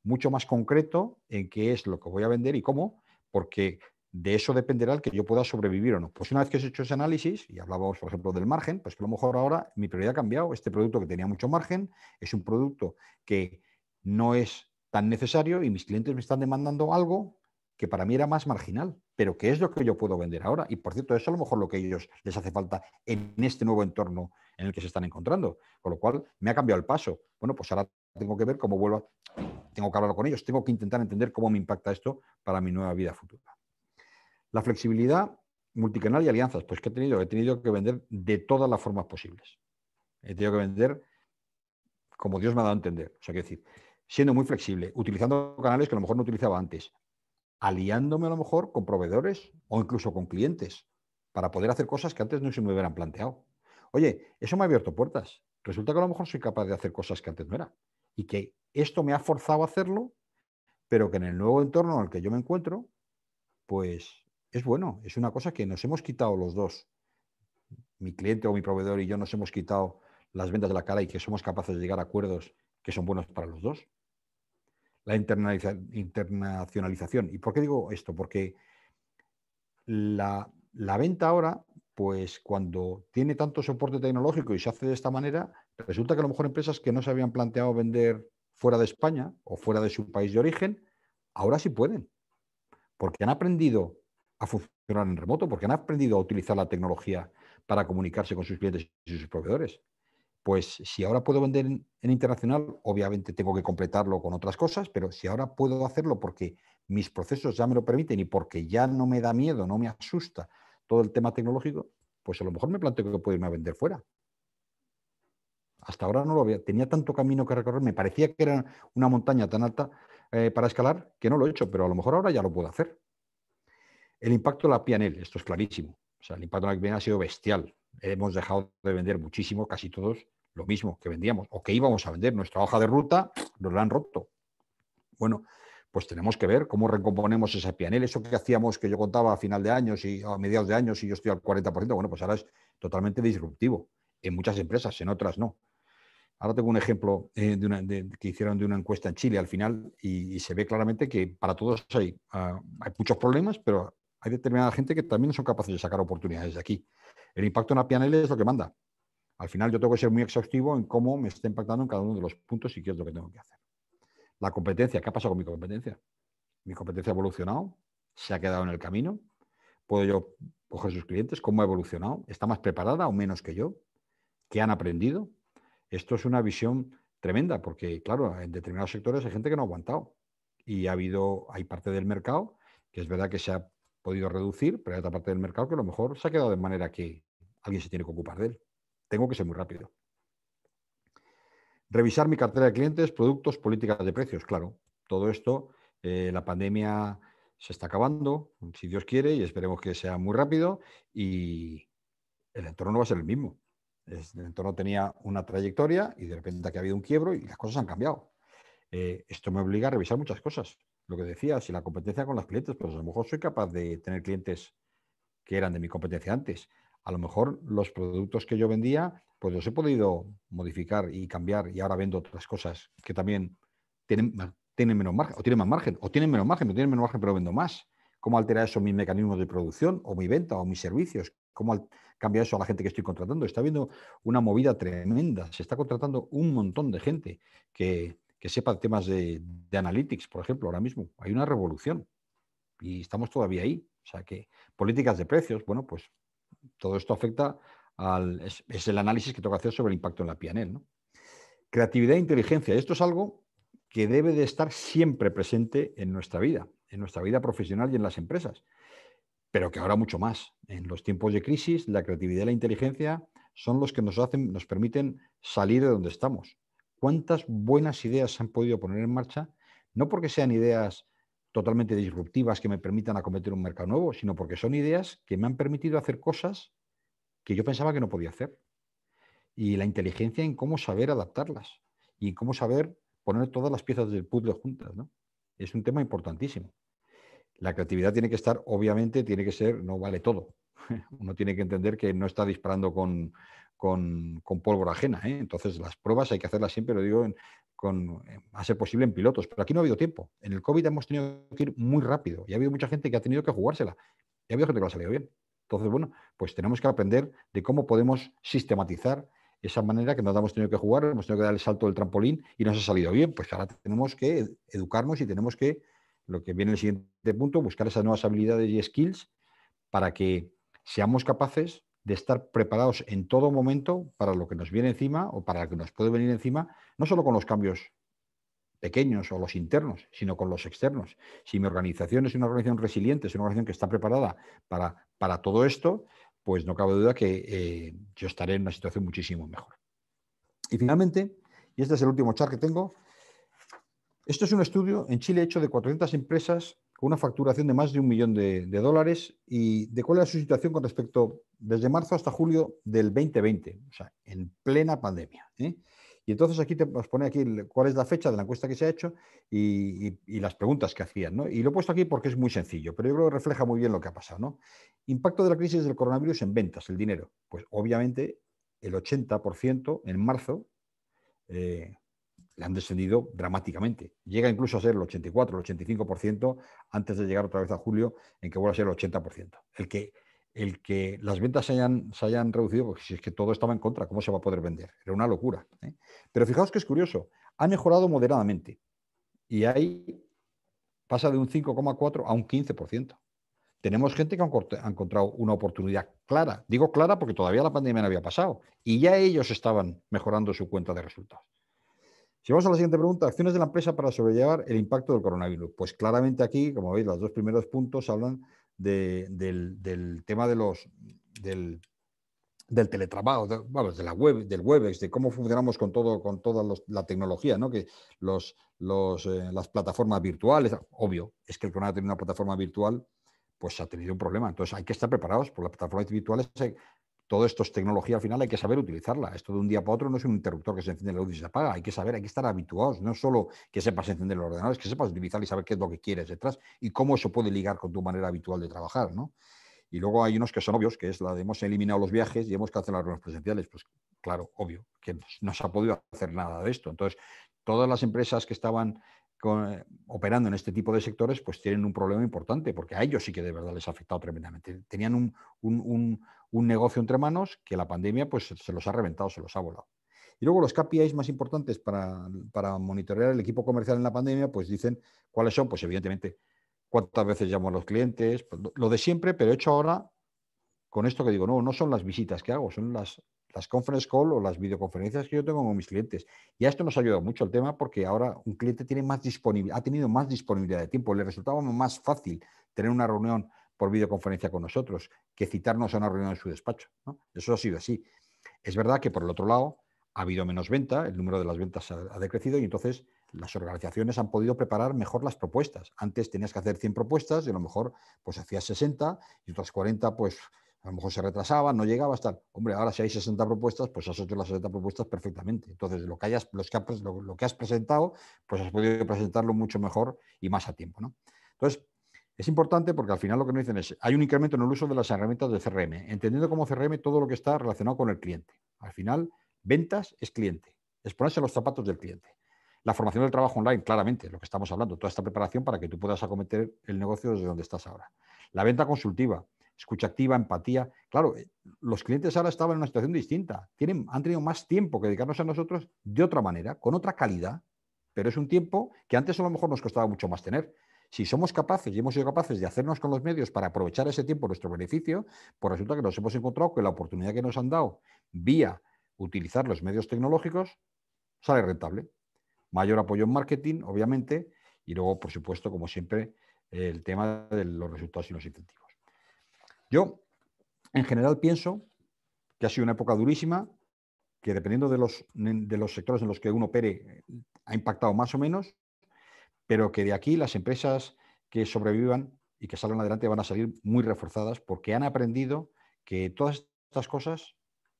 mucho más concreto en qué es lo que voy a vender y cómo, porque de eso dependerá el que yo pueda sobrevivir o no. Pues una vez que he hecho ese análisis, y hablábamos, por ejemplo, del margen, pues que a lo mejor ahora mi prioridad ha cambiado. Este producto que tenía mucho margen es un producto que no es tan necesario y mis clientes me están demandando algo que para mí era más marginal, pero que es lo que yo puedo vender ahora. Y por cierto, eso es a lo mejor lo que a ellos les hace falta en este nuevo entorno en el que se están encontrando. Con lo cual, me ha cambiado el paso. Bueno, pues ahora tengo que ver cómo vuelvo, tengo que hablar con ellos, tengo que intentar entender cómo me impacta esto para mi nueva vida futura. La flexibilidad multicanal y alianzas, pues ¿qué he tenido? He tenido que vender de todas las formas posibles. He tenido que vender como Dios me ha dado a entender. O sea, que decir, siendo muy flexible, utilizando canales que a lo mejor no utilizaba antes, aliándome a lo mejor con proveedores o incluso con clientes para poder hacer cosas que antes no se me hubieran planteado. Oye, eso me ha abierto puertas. Resulta que a lo mejor soy capaz de hacer cosas que antes no era. Y que esto me ha forzado a hacerlo, pero que en el nuevo entorno en el que yo me encuentro, pues es bueno, es una cosa que nos hemos quitado los dos, mi cliente o mi proveedor y yo nos hemos quitado las ventas de la cara y que somos capaces de llegar a acuerdos que son buenos para los dos. La internacionalización. ¿Y por qué digo esto? Porque la, venta ahora, pues cuando tiene tanto soporte tecnológico y se hace de esta manera, resulta que a lo mejor empresas que no se habían planteado vender fuera de España o fuera de su país de origen, ahora sí pueden, porque han aprendido a funcionar en remoto, porque han aprendido a utilizar la tecnología para comunicarse con sus clientes y sus proveedores. Pues si ahora puedo vender en, internacional, obviamente tengo que completarlo con otras cosas, pero si ahora puedo hacerlo porque mis procesos ya me lo permiten y porque ya no me da miedo, no me asusta todo el tema tecnológico, pues a lo mejor me planteo que puedo irme a vender fuera. Hasta ahora no lo había. Tenía tanto camino que recorrer, me parecía que era una montaña tan alta eh, para escalar que no lo he hecho, pero a lo mejor ahora ya lo puedo hacer. El impacto de la PNL, esto es clarísimo. O sea, el impacto de la PNL ha sido bestial. Hemos dejado de vender muchísimo, casi todos, lo mismo que vendíamos o que íbamos a vender. Nuestra hoja de ruta nos la han roto. Bueno, pues tenemos que ver cómo recomponemos esa PNL. Eso que hacíamos, que yo contaba a final de años y a mediados de años y yo estoy al 40%, bueno, pues ahora es totalmente disruptivo. En muchas empresas, en otras no. Ahora tengo un ejemplo eh, de que hicieron de una encuesta en Chile al final y, se ve claramente que para todos hay, ah, hay muchos problemas, pero hay determinada gente que también son capaces de sacar oportunidades de aquí. El impacto en la PNL es lo que manda. Al final yo tengo que ser muy exhaustivo en cómo me está impactando en cada uno de los puntos y qué es lo que tengo que hacer. La competencia, ¿qué ha pasado con mi competencia? Mi competencia ha evolucionado, se ha quedado en el camino. ¿Puedo yo coger sus clientes? ¿Cómo ha evolucionado? ¿Está más preparada o menos que yo? ¿Qué han aprendido? Esto es una visión tremenda porque, claro, en determinados sectores hay gente que no ha aguantado y ha habido, hay parte del mercado que es verdad que se ha podido reducir, pero hay otra parte del mercado que a lo mejor se ha quedado de manera que alguien se tiene que ocupar de él. Tengo que ser muy rápido. Revisar mi cartera de clientes, productos, políticas de precios. Claro, todo esto, eh, la pandemia se está acabando, si Dios quiere, y esperemos que sea muy rápido, y el entorno no va a ser el mismo. El entorno tenía una trayectoria y de repente aquí ha habido un quiebro y las cosas han cambiado. Eh, esto me obliga a revisar muchas cosas lo que decía, si la competencia con los clientes, pues a lo mejor soy capaz de tener clientes que eran de mi competencia antes. A lo mejor los productos que yo vendía, pues los he podido modificar y cambiar y ahora vendo otras cosas que también tienen, tienen menos margen, o tienen más margen, o tienen menos margen, o tienen menos margen, pero vendo más. ¿Cómo altera eso mis mecanismos de producción, o mi venta, o mis servicios? ¿Cómo cambia eso a la gente que estoy contratando? Está habiendo una movida tremenda. Se está contratando un montón de gente que, que sepa temas de, analytics, por ejemplo, ahora mismo. Hay una revolución y estamos todavía ahí. O sea que políticas de precios, bueno, pues todo esto afecta al. Es, el análisis que que hacer sobre el impacto en la PNL. Creatividad e inteligencia. Esto es algo que debe de estar siempre presente en nuestra vida. en nuestra vida profesional y en las empresas, pero que ahora mucho más. En los tiempos de crisis, la creatividad y la inteligencia son los que nos hacen, nos permiten salir de donde estamos. ¿Cuántas buenas ideas se han podido poner en marcha? No porque sean ideas totalmente disruptivas que me permitan acometer un mercado nuevo, sino porque son ideas que me han permitido hacer cosas que yo pensaba que no podía hacer. Y la inteligencia en cómo saber adaptarlas y en cómo saber poner todas las piezas del puzzle juntas. ¿no? Es un tema importantísimo. La creatividad tiene que estar, obviamente, tiene que ser, no vale todo. Uno tiene que entender que no está disparando con, con, pólvora ajena. ¿eh? Entonces, las pruebas hay que hacerlas siempre, lo digo, con, a ser posible en pilotos. Pero aquí no ha habido tiempo. En el COVID hemos tenido que ir muy rápido y ha habido mucha gente que ha tenido que jugársela. Y ha habido gente que lo ha salido bien. Entonces, bueno, pues tenemos que aprender de cómo podemos sistematizar esa manera que nos hemos tenido que jugar, hemos tenido que dar el salto del trampolín y nos ha salido bien. Pues ahora tenemos que educarnos y tenemos que, lo que viene en el siguiente punto, buscar esas nuevas habilidades y skills para que seamos capaces de estar preparados en todo momento para lo que nos viene encima o para lo que nos puede venir encima, no solo con los cambios pequeños o los internos, sino con los externos. Si mi organización es una organización resiliente, es una organización que está preparada para, para todo esto, pues no cabe duda que eh, yo estaré en una situación muchísimo mejor. Y finalmente, y este es el último chart que tengo, esto es un estudio en Chile hecho de 400 empresas con una facturación de más de un millón de, dólares y de cuál era su situación con respecto desde marzo hasta julio del 2020, o sea, en plena pandemia. ¿eh? Y entonces aquí te os pone aquí cuál es la fecha de la encuesta que se ha hecho y, las preguntas que hacían. ¿no? Y lo he puesto aquí porque es muy sencillo, pero yo creo que refleja muy bien lo que ha pasado. ¿no? Impacto de la crisis del coronavirus en ventas, el dinero. Pues obviamente el 80% en marzo eh, le han descendido dramáticamente. Llega incluso a ser el 84, el 85% antes de llegar otra vez a julio, en que vuelve a ser el 80%. El que, el que las ventas se hayan, se hayan reducido, porque si es que todo estaba en contra, ¿cómo se va a poder vender? Era una locura. ¿eh? Pero fijaos que es curioso, ha mejorado moderadamente y ahí pasa de un 5,4 a un 15%. Tenemos gente que ha encontrado una oportunidad clara. Digo clara porque todavía la pandemia no había pasado y ya ellos estaban mejorando su cuenta de resultados. Si vamos a la siguiente pregunta, acciones de la empresa para sobrellevar el impacto del coronavirus. Pues claramente aquí, como veis, los dos primeros puntos hablan del, tema de los, del, teletrabajo, de, de la web, del Webex, de cómo funcionamos con todo, con toda la tecnología, ¿no? Que los, los, eh, las plataformas virtuales, obvio, es que el coronavirus tiene una plataforma virtual, pues ha tenido un problema. Entonces hay que estar preparados por las plataformas virtuales todo esto es tecnología al final, hay que saber utilizarla. Esto de un día para otro no es un interruptor que se enciende la luz y se apaga. Hay que saber, hay que estar habituados. No solo que sepas encender el ordenador, es que sepas utilizar y saber qué es lo que quieres detrás y cómo eso puede ligar con tu manera habitual de trabajar. ¿no? Y luego hay unos que son obvios, que es la de hemos eliminado los viajes y hemos cancelado las reuniones presenciales. Pues claro, obvio, que no se ha podido hacer nada de esto. Entonces, todas las empresas que estaban eh, operando en este tipo de sectores, pues tienen un problema importante, porque a ellos sí que de verdad les ha afectado tremendamente. Tenían un, negocio entre manos que la pandemia pues, se los ha reventado, se los ha volado. Y luego los KPIs más importantes para, para, monitorear el equipo comercial en la pandemia, pues dicen cuáles son, pues evidentemente, cuántas veces llamo a los clientes, pues, lo de siempre, pero hecho ahora con esto que digo, no, no son las visitas que hago, son las, las conference call o las videoconferencias que yo tengo con mis clientes. Y a esto nos ha ayudado mucho el tema porque ahora un cliente tiene más ha tenido más disponibilidad de tiempo, le resultaba más fácil tener una reunión por videoconferencia con nosotros que citarnos a una reunión en su despacho. Eso ha sido así. Es verdad que por el otro lado ha habido menos venta, el número de las ventas ha, decrecido y entonces las organizaciones han podido preparar mejor las propuestas. Antes tenías que hacer 100 propuestas y a lo mejor pues hacías 60 y otras 40 pues a lo mejor se retrasaba, no llegaba hasta, hombre, ahora si hay 60 propuestas, pues has hecho las 60 propuestas perfectamente. Entonces, lo que, hayas, los que lo, que has presentado, pues has podido presentarlo mucho mejor y más a tiempo. ¿no? Entonces, es importante porque al final lo que nos dicen es, hay un incremento en el uso de las herramientas de CRM, entendiendo como CRM todo lo que está relacionado con el cliente. Al final, ventas es cliente, es ponerse los zapatos del cliente. La formación del trabajo online, claramente, lo que estamos hablando, toda esta preparación para que tú puedas acometer el negocio desde donde estás ahora. La venta consultiva, escucha activa, empatía. Claro, eh, los clientes ahora estaban en una situación distinta. Tienen, han tenido más tiempo que dedicarnos a nosotros de otra manera, con otra calidad, pero es un tiempo que antes a lo mejor nos costaba mucho más tener. Si somos capaces y hemos sido capaces de hacernos con los medios para aprovechar ese tiempo a nuestro beneficio, pues resulta que nos hemos encontrado que la oportunidad que nos han dado vía utilizar los medios tecnológicos sale rentable. Mayor apoyo en marketing, obviamente, y luego, por supuesto, como siempre, el tema de los resultados y los incentivos. Yo, en general, pienso que ha sido una época durísima, que dependiendo de los, de los sectores en los que uno opere, ha impactado más o menos, pero que de aquí las empresas que sobrevivan y que salgan adelante van a salir muy reforzadas porque han aprendido que todas estas cosas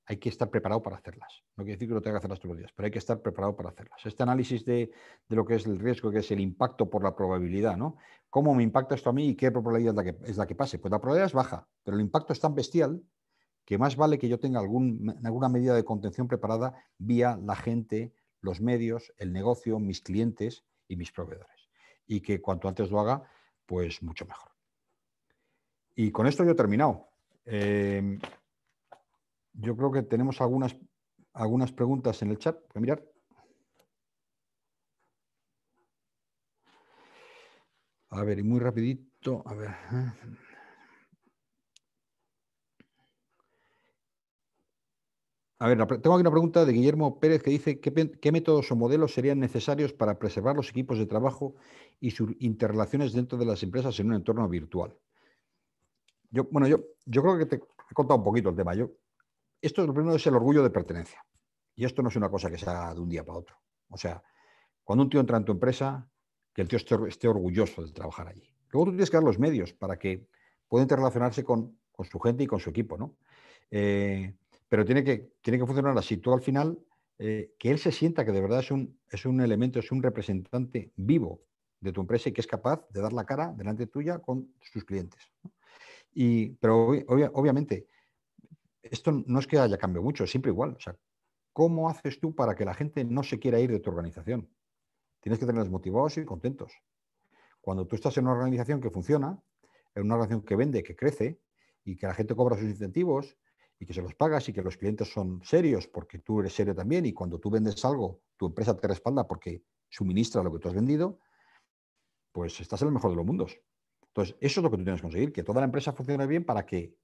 hay que estar preparado para hacerlas. No quiere decir que lo tenga que hacerlas todos los días, pero hay que estar preparado para hacerlas. Este análisis de, lo que es el riesgo, que es el impacto por la probabilidad, ¿no? ¿Cómo me impacta esto a mí y qué probabilidad es la que, es la que pase? Pues la probabilidad es baja, pero el impacto es tan bestial que más vale que yo tenga algún, alguna medida de contención preparada vía la gente, los medios, el negocio, mis clientes y mis proveedores. Y que cuanto antes lo haga, pues mucho mejor. Y con esto yo he terminado. Eh, yo creo que tenemos algunas, algunas preguntas en el chat. Voy a mirar. A ver, y muy rapidito. A ver. Tengo aquí una pregunta de Guillermo Pérez que dice, ¿qué, métodos o modelos serían necesarios para preservar los equipos de trabajo y sus interrelaciones dentro de las empresas en un entorno virtual? Yo, bueno, yo, yo creo que te he contado un poquito el tema. Yo, esto lo primero es el orgullo de pertenencia. Y esto no es una cosa que se haga de un día para otro. O sea, cuando un tío entra en tu empresa, que el tío esté, orgulloso de trabajar allí. Luego tú tienes que dar los medios para que pueda interrelacionarse con, con su gente y con su equipo, ¿no? Eh, pero tiene que, tiene que funcionar así. Tú al final, eh, que él se sienta que de verdad es un, es un elemento, es un representante vivo de tu empresa y que es capaz de dar la cara delante tuya con sus clientes. Y, pero obviamente, esto no es que haya cambiado mucho, es siempre igual. O sea, ¿cómo haces tú para que la gente no se quiera ir de tu organización? Tienes que tenerlos motivados y contentos. Cuando tú estás en una organización que funciona, en una organización que vende, que crece y que la gente cobra sus incentivos y que se los pagas y que los clientes son serios porque tú eres serio también y cuando tú vendes algo, tu empresa te respalda porque suministra lo que tú has vendido, pues estás en el mejor de los mundos. Entonces, eso es lo que tú tienes que conseguir, que toda la empresa funcione bien para que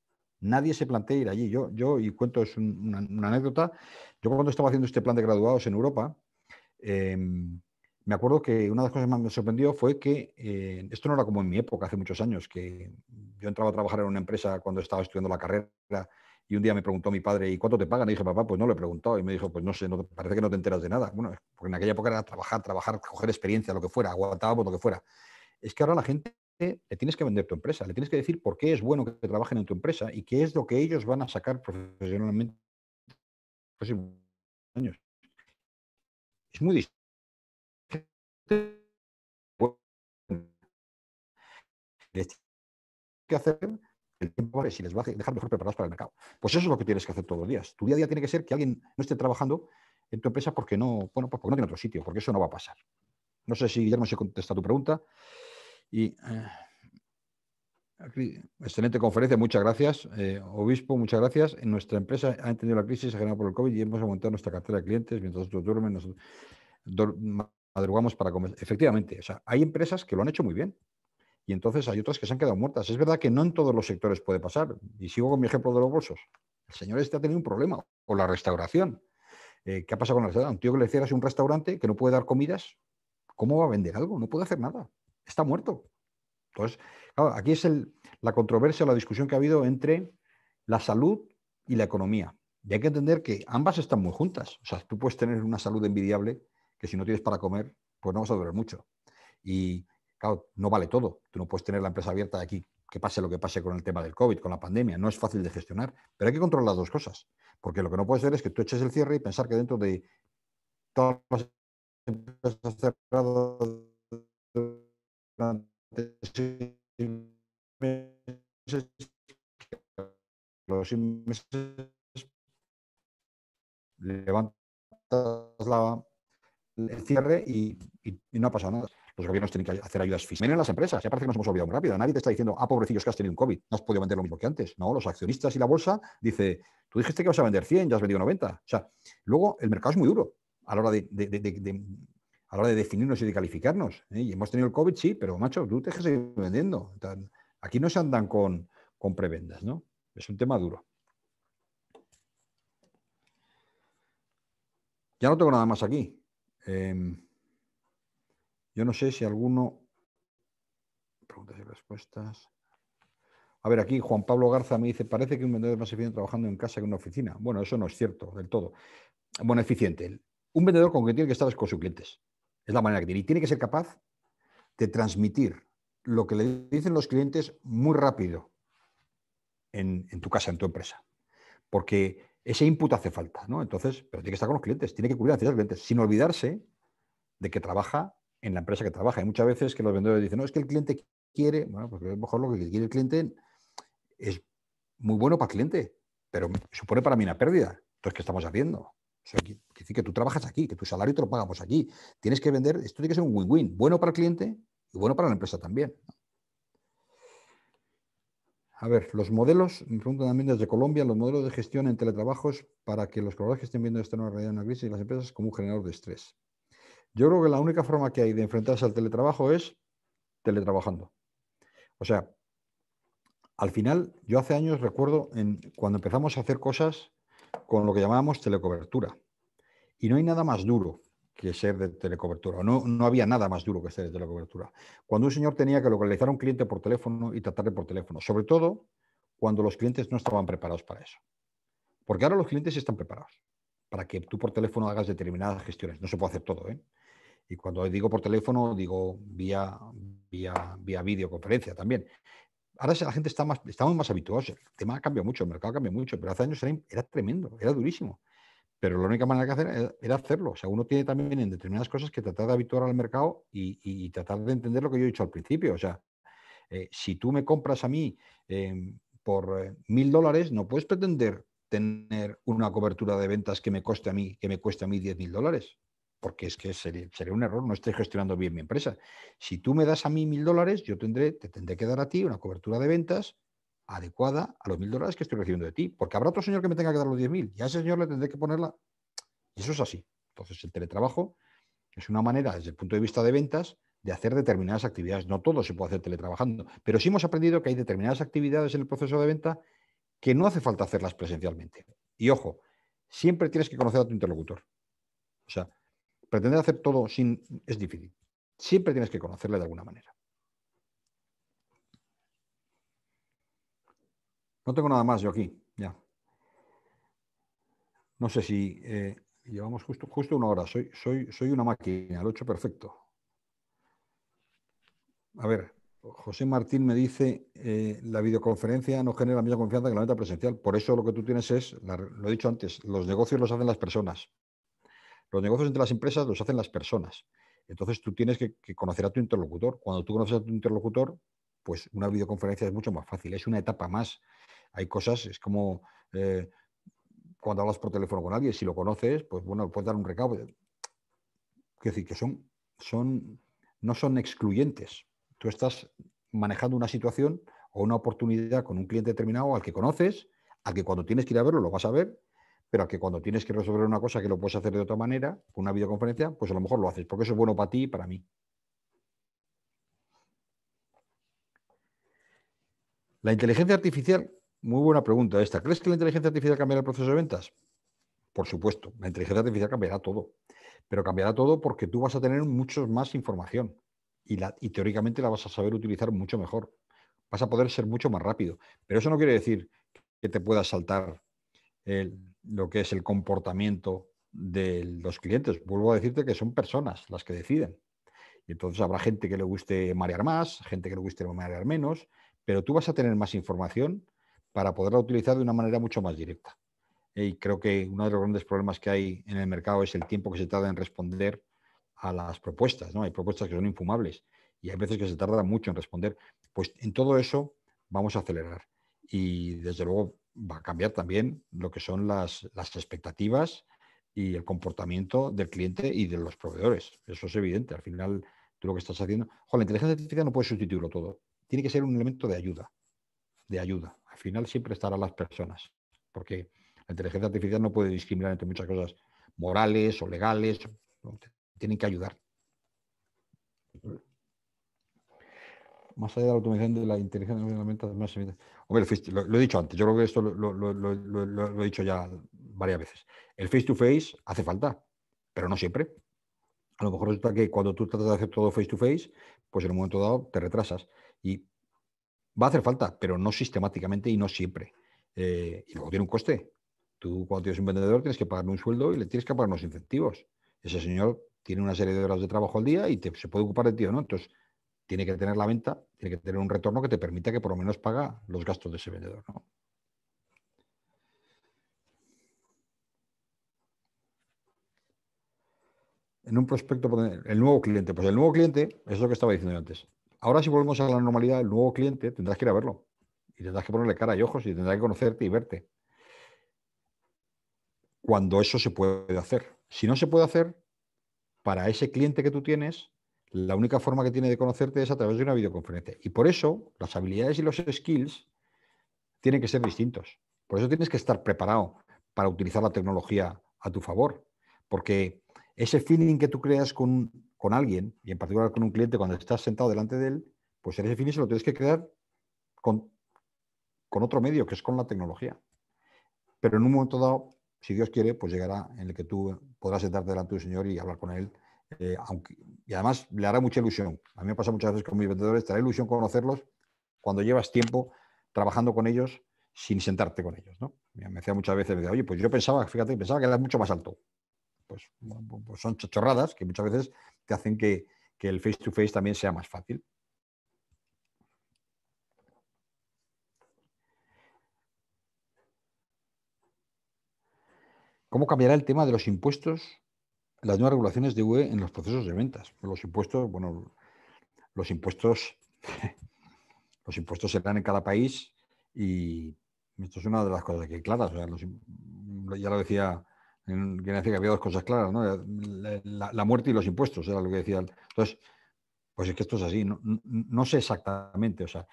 nadie se plantee ir allí. Yo, yo y cuento, es una, anécdota, yo cuando estaba haciendo este plan de graduados en Europa, em, me acuerdo que una de las cosas que más me sorprendió fue que eh, esto no era como en mi época, hace muchos años, que yo entraba a trabajar en una empresa cuando estaba estudiando la carrera y un día me preguntó mi padre, ¿y cuánto te pagan? Y dije, papá, pues no le he preguntado. Y me dijo, pues no sé, no, parece que no te enteras de nada. Bueno, porque en aquella época era trabajar, trabajar, coger experiencia, lo que fuera, aguantábamos lo que fuera. Es que ahora la gente le tienes que vender tu empresa, le tienes que decir por qué es bueno que trabajen en tu empresa y qué es lo que ellos van a sacar profesionalmente años. Es muy distinto. que hacer el tiempo si les va a dejar mejor preparados para el mercado. Pues eso es lo que tienes que hacer todos los días. Tu día a día tiene que ser que alguien no esté trabajando en tu empresa porque no, bueno, porque no tiene otro sitio, porque eso no va a pasar. No sé si Guillermo se contesta tu pregunta. Y eh, excelente conferencia, muchas gracias. Eh, obispo, muchas gracias. En nuestra empresa ha entendido la crisis generada por el COVID y hemos aumentado nuestra cartera de clientes mientras otros duermen. Nosotros madrugamos para comer. Efectivamente, o sea, hay empresas que lo han hecho muy bien y entonces hay otras que se han quedado muertas. Es verdad que no en todos los sectores puede pasar. Y sigo con mi ejemplo de los bolsos. El señor este ha tenido un problema. O la restauración. Eh, ¿Qué ha pasado con la restauración? Un tío que le cierras un restaurante que no puede dar comidas, ¿cómo va a vender algo? No puede hacer nada. Está muerto. Entonces, aquí es la controversia, la discusión que ha habido entre la salud y la economía. Y hay que entender que ambas están muy juntas. O sea, tú puedes tener una salud envidiable que si no tienes para comer, pues no vas a durar mucho. Y Claro, no vale todo. Tú no puedes tener la empresa abierta de aquí, que pase lo que pase con el tema del COVID, con la pandemia. No es fácil de gestionar, pero hay que controlar las dos cosas. Porque lo que no puedes hacer es que tú eches el cierre y pensar que dentro de todas las empresas cerradas durante los meses levantas el cierre y no ha pasado nada los gobiernos tienen que hacer ayudas fiscales. Miren las empresas, ya parece que nos hemos olvidado muy rápido. Nadie te está diciendo, ah, pobrecillos que has tenido un COVID, no has podido vender lo mismo que antes. No, los accionistas y la bolsa dice, tú dijiste que vas a vender 100, ya has vendido 90. O sea, luego el mercado es muy duro a la hora de, a la hora de definirnos y de calificarnos. ¿eh? Y hemos tenido el COVID, sí, pero macho, tú te que seguir vendiendo. Aquí no se andan con, con prebendas, ¿no? Es un tema duro. Ya no tengo nada más aquí. Em, yo no sé si alguno preguntas y respuestas. A ver, aquí Juan Pablo Garza me dice, parece que un vendedor es más eficiente trabajando en casa que en una oficina. Bueno, eso no es cierto del todo. Bueno, eficiente. Un vendedor con que tiene que estar es con sus clientes. Es la manera que tiene. Y tiene que ser capaz de transmitir lo que le dicen los clientes muy rápido en, tu casa, en tu empresa. Porque ese input hace falta, ¿no? Entonces, pero tiene que estar con los clientes, tiene que cubrir a los clientes, sin olvidarse de que trabaja en la empresa que trabaja. Hay muchas veces que los vendedores dicen, no, es que el cliente quiere, bueno, pues a lo mejor lo que quiere el cliente es muy bueno para el cliente, pero supone para mí una pérdida. Entonces, ¿qué estamos haciendo? Sea, quiere decir que tú trabajas aquí, que tu salario te lo pagamos aquí. Tienes que vender, esto tiene que ser un win-win, bueno para el cliente y bueno para la empresa también. A ver, los modelos, me preguntan también desde Colombia, los modelos de gestión en teletrabajos para que los colaboradores que estén viendo esta nueva realidad en la crisis y las empresas como un generador de estrés. Yo creo que la única forma que hay de enfrentarse al teletrabajo es teletrabajando. O sea, al final, yo hace años recuerdo cuando empezamos a hacer cosas con lo que llamábamos telecobertura. Y no hay nada más duro que ser de telecobertura. No, no había nada más duro que ser de telecobertura. Cuando un señor tenía que localizar a un cliente por teléfono y tratarle por teléfono, sobre todo cuando los clientes no estaban preparados para eso. Porque ahora los clientes están preparados para que tú por teléfono hagas determinadas gestiones. No se puede hacer todo. ¿eh? Y cuando digo por teléfono, digo vía, vía, vía videoconferencia también. Ahora la gente está más, estamos más habituados. El tema cambia mucho, el mercado cambia mucho, pero hace años era, tremendo, era durísimo. Pero la única manera que hacer era hacerlo. O sea, uno tiene también en determinadas cosas que tratar de habituar al mercado y, tratar de entender lo que yo he dicho al principio. O sea, eh, si tú me compras a mí em, por eh, mil dólares, no puedes pretender tener una cobertura de ventas que me coste a mí, que me cueste a mí diez mil dólares porque es que sería, un error, no estoy gestionando bien mi empresa. Si tú me das a mí mil dólares, yo tendré, te tendré que dar a ti una cobertura de ventas adecuada a los mil dólares que estoy recibiendo de ti, porque habrá otro señor que me tenga que dar los diez mil y a ese señor le tendré que ponerla. Y eso es así. Entonces, el teletrabajo es una manera, desde el punto de vista de ventas, de hacer determinadas actividades. No todo se puede hacer teletrabajando, pero sí hemos aprendido que hay determinadas actividades en el proceso de venta que no hace falta hacerlas presencialmente. Y ojo, siempre tienes que conocer a tu interlocutor. O sea, Pretender hacer todo sin es difícil. Siempre tienes que conocerle de alguna manera. No tengo nada más yo aquí, ya. No sé si eh, llevamos justo, justo una hora. Soy, soy, soy una máquina, lo he hecho perfecto. A ver, José Martín me dice, eh, la videoconferencia no genera la misma confianza que la venta presencial. Por eso lo que tú tienes es, lo he dicho antes, los negocios los hacen las personas. Los negocios entre las empresas los hacen las personas. Entonces tú tienes que, conocer a tu interlocutor. Cuando tú conoces a tu interlocutor, pues una videoconferencia es mucho más fácil, es una etapa más. Hay cosas, es como eh, cuando hablas por teléfono con alguien, si lo conoces, pues bueno, puedes dar un recado. Quiero decir, que son, son, no son excluyentes. Tú estás manejando una situación o una oportunidad con un cliente determinado al que conoces, al que cuando tienes que ir a verlo lo vas a ver pero que cuando tienes que resolver una cosa que lo puedes hacer de otra manera, con una videoconferencia, pues a lo mejor lo haces, porque eso es bueno para ti y para mí. La inteligencia artificial, muy buena pregunta esta. ¿Crees que la inteligencia artificial cambiará el proceso de ventas? Por supuesto, la inteligencia artificial cambiará todo, pero cambiará todo porque tú vas a tener mucho más información y, y teóricamente la vas a saber utilizar mucho mejor. Vas a poder ser mucho más rápido, pero eso no quiere decir que te puedas saltar lo que es el comportamiento de los clientes. Vuelvo a decirte que son personas las que deciden. Y entonces habrá gente que le guste marear más, gente que le guste marear menos, pero tú vas a tener más información para poderla utilizar de una manera mucho más directa. Y creo que uno de los grandes problemas que hay en el mercado es el tiempo que se tarda en responder a las propuestas. ¿no? Hay propuestas que son infumables y hay veces que se tarda mucho en responder. Pues en todo eso vamos a acelerar. Y desde luego va a cambiar también lo que son las, expectativas y el comportamiento del cliente y de los proveedores. Eso es evidente. Al final, tú lo que estás haciendo. la inteligencia artificial no puede sustituirlo todo. Tiene que ser un elemento de ayuda. De ayuda. Al final siempre estarán las personas. Porque la inteligencia artificial no puede discriminar entre muchas cosas morales o legales. Tienen que ayudar más allá de la automatización de la inteligencia más Hombre, lo, he dicho antes, yo creo que esto lo, he dicho ya varias veces. El face to face hace falta, pero no siempre. A lo mejor resulta que cuando tú tratas de hacer todo face to face, pues en un momento dado te retrasas. Y va a hacer falta, pero no sistemáticamente y no siempre. Eh, y luego tiene un coste. Tú cuando tienes un vendedor tienes que pagarle un sueldo y le tienes que pagar unos incentivos. Ese señor tiene una serie de horas de trabajo al día y se puede ocupar de ti no. Entonces, tiene que tener la venta, tiene que tener un retorno que te permita que por lo menos paga los gastos de ese vendedor. ¿no? En un prospecto, el nuevo cliente, pues el nuevo cliente es lo que estaba diciendo antes. Ahora si volvemos a la normalidad, el nuevo cliente tendrás que ir a verlo y tendrás que ponerle cara y ojos y tendrás que conocerte y verte. Cuando eso se puede hacer. Si no se puede hacer, para ese cliente que tú tienes, la única forma que tiene de conocerte es a través de una videoconferencia. Y por eso las habilidades y los skills tienen que ser distintos. Por eso tienes que estar preparado para utilizar la tecnología a tu favor. Porque ese feeling que tú creas con, alguien, y en particular con un cliente cuando estás sentado delante de él, pues ese feeling se lo tienes que crear con, con otro medio, que es con la tecnología. Pero en un momento dado, si Dios quiere, pues llegará en el que tú podrás sentarte delante del Señor y hablar con Él eh, y además le hará mucha ilusión. A mí me pasa muchas veces con mis vendedores, te hará ilusión conocerlos cuando llevas tiempo trabajando con ellos sin sentarte con ellos. ¿no? Me decía muchas veces, me decía, oye, pues yo pensaba, fíjate, pensaba que era mucho más alto. Pues, pues son chorradas que muchas veces te hacen que, que el face to face también sea más fácil. ¿Cómo cambiará el tema de los impuestos las nuevas regulaciones de UE en los procesos de ventas. Los impuestos, bueno, los impuestos, los impuestos serán en cada país y esto es una de las cosas que claras. ya lo decía, quien decía que había dos cosas claras, ¿no? la, muerte y los impuestos, era lo que decía. Entonces, pues es que esto es así. No, no sé exactamente. O sea,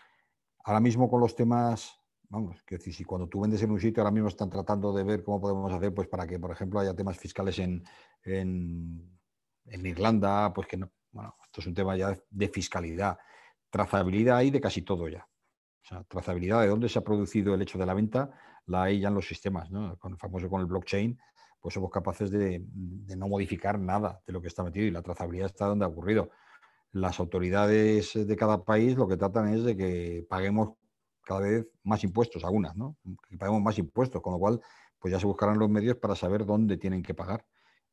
ahora mismo con los temas vamos, que si cuando tú vendes en un sitio ahora mismo están tratando de ver cómo podemos hacer pues para que, por ejemplo, haya temas fiscales en, en, Irlanda, pues que no, bueno, esto es un tema ya de fiscalidad, trazabilidad hay de casi todo ya. O sea, trazabilidad de dónde se ha producido el hecho de la venta, la hay ya en los sistemas, ¿no? Con el famoso con el blockchain, pues somos capaces de, de no modificar nada de lo que está metido y la trazabilidad está donde ha ocurrido. Las autoridades de cada país lo que tratan es de que paguemos cada vez más impuestos, algunas, ¿no? Que paguemos más impuestos, con lo cual, pues ya se buscarán los medios para saber dónde tienen que pagar.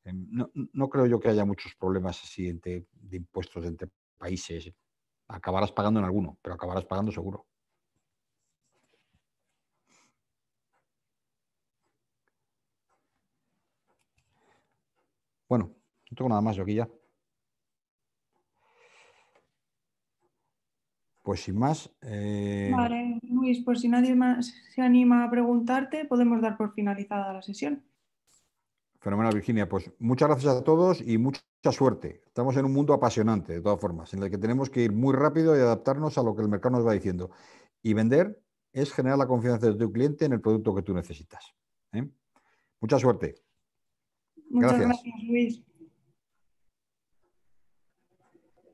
Em, no, creo yo que haya muchos problemas así de impuestos entre países. Acabarás pagando en alguno, pero acabarás pagando seguro. Bueno, no tengo nada más yo aquí ya. Pues sin más. Eh, vale, Luis, por si nadie más se anima a preguntarte, podemos dar por finalizada la sesión. Fenomenal, Virginia. Pues muchas gracias a todos y mucha suerte. Estamos en un mundo apasionante, de todas formas, en el que tenemos que ir muy rápido y adaptarnos a lo que el mercado nos va diciendo. Y vender es generar la confianza de tu cliente en el producto que tú necesitas. ¿eh? Mucha suerte. Muchas gracias, gracias Luis.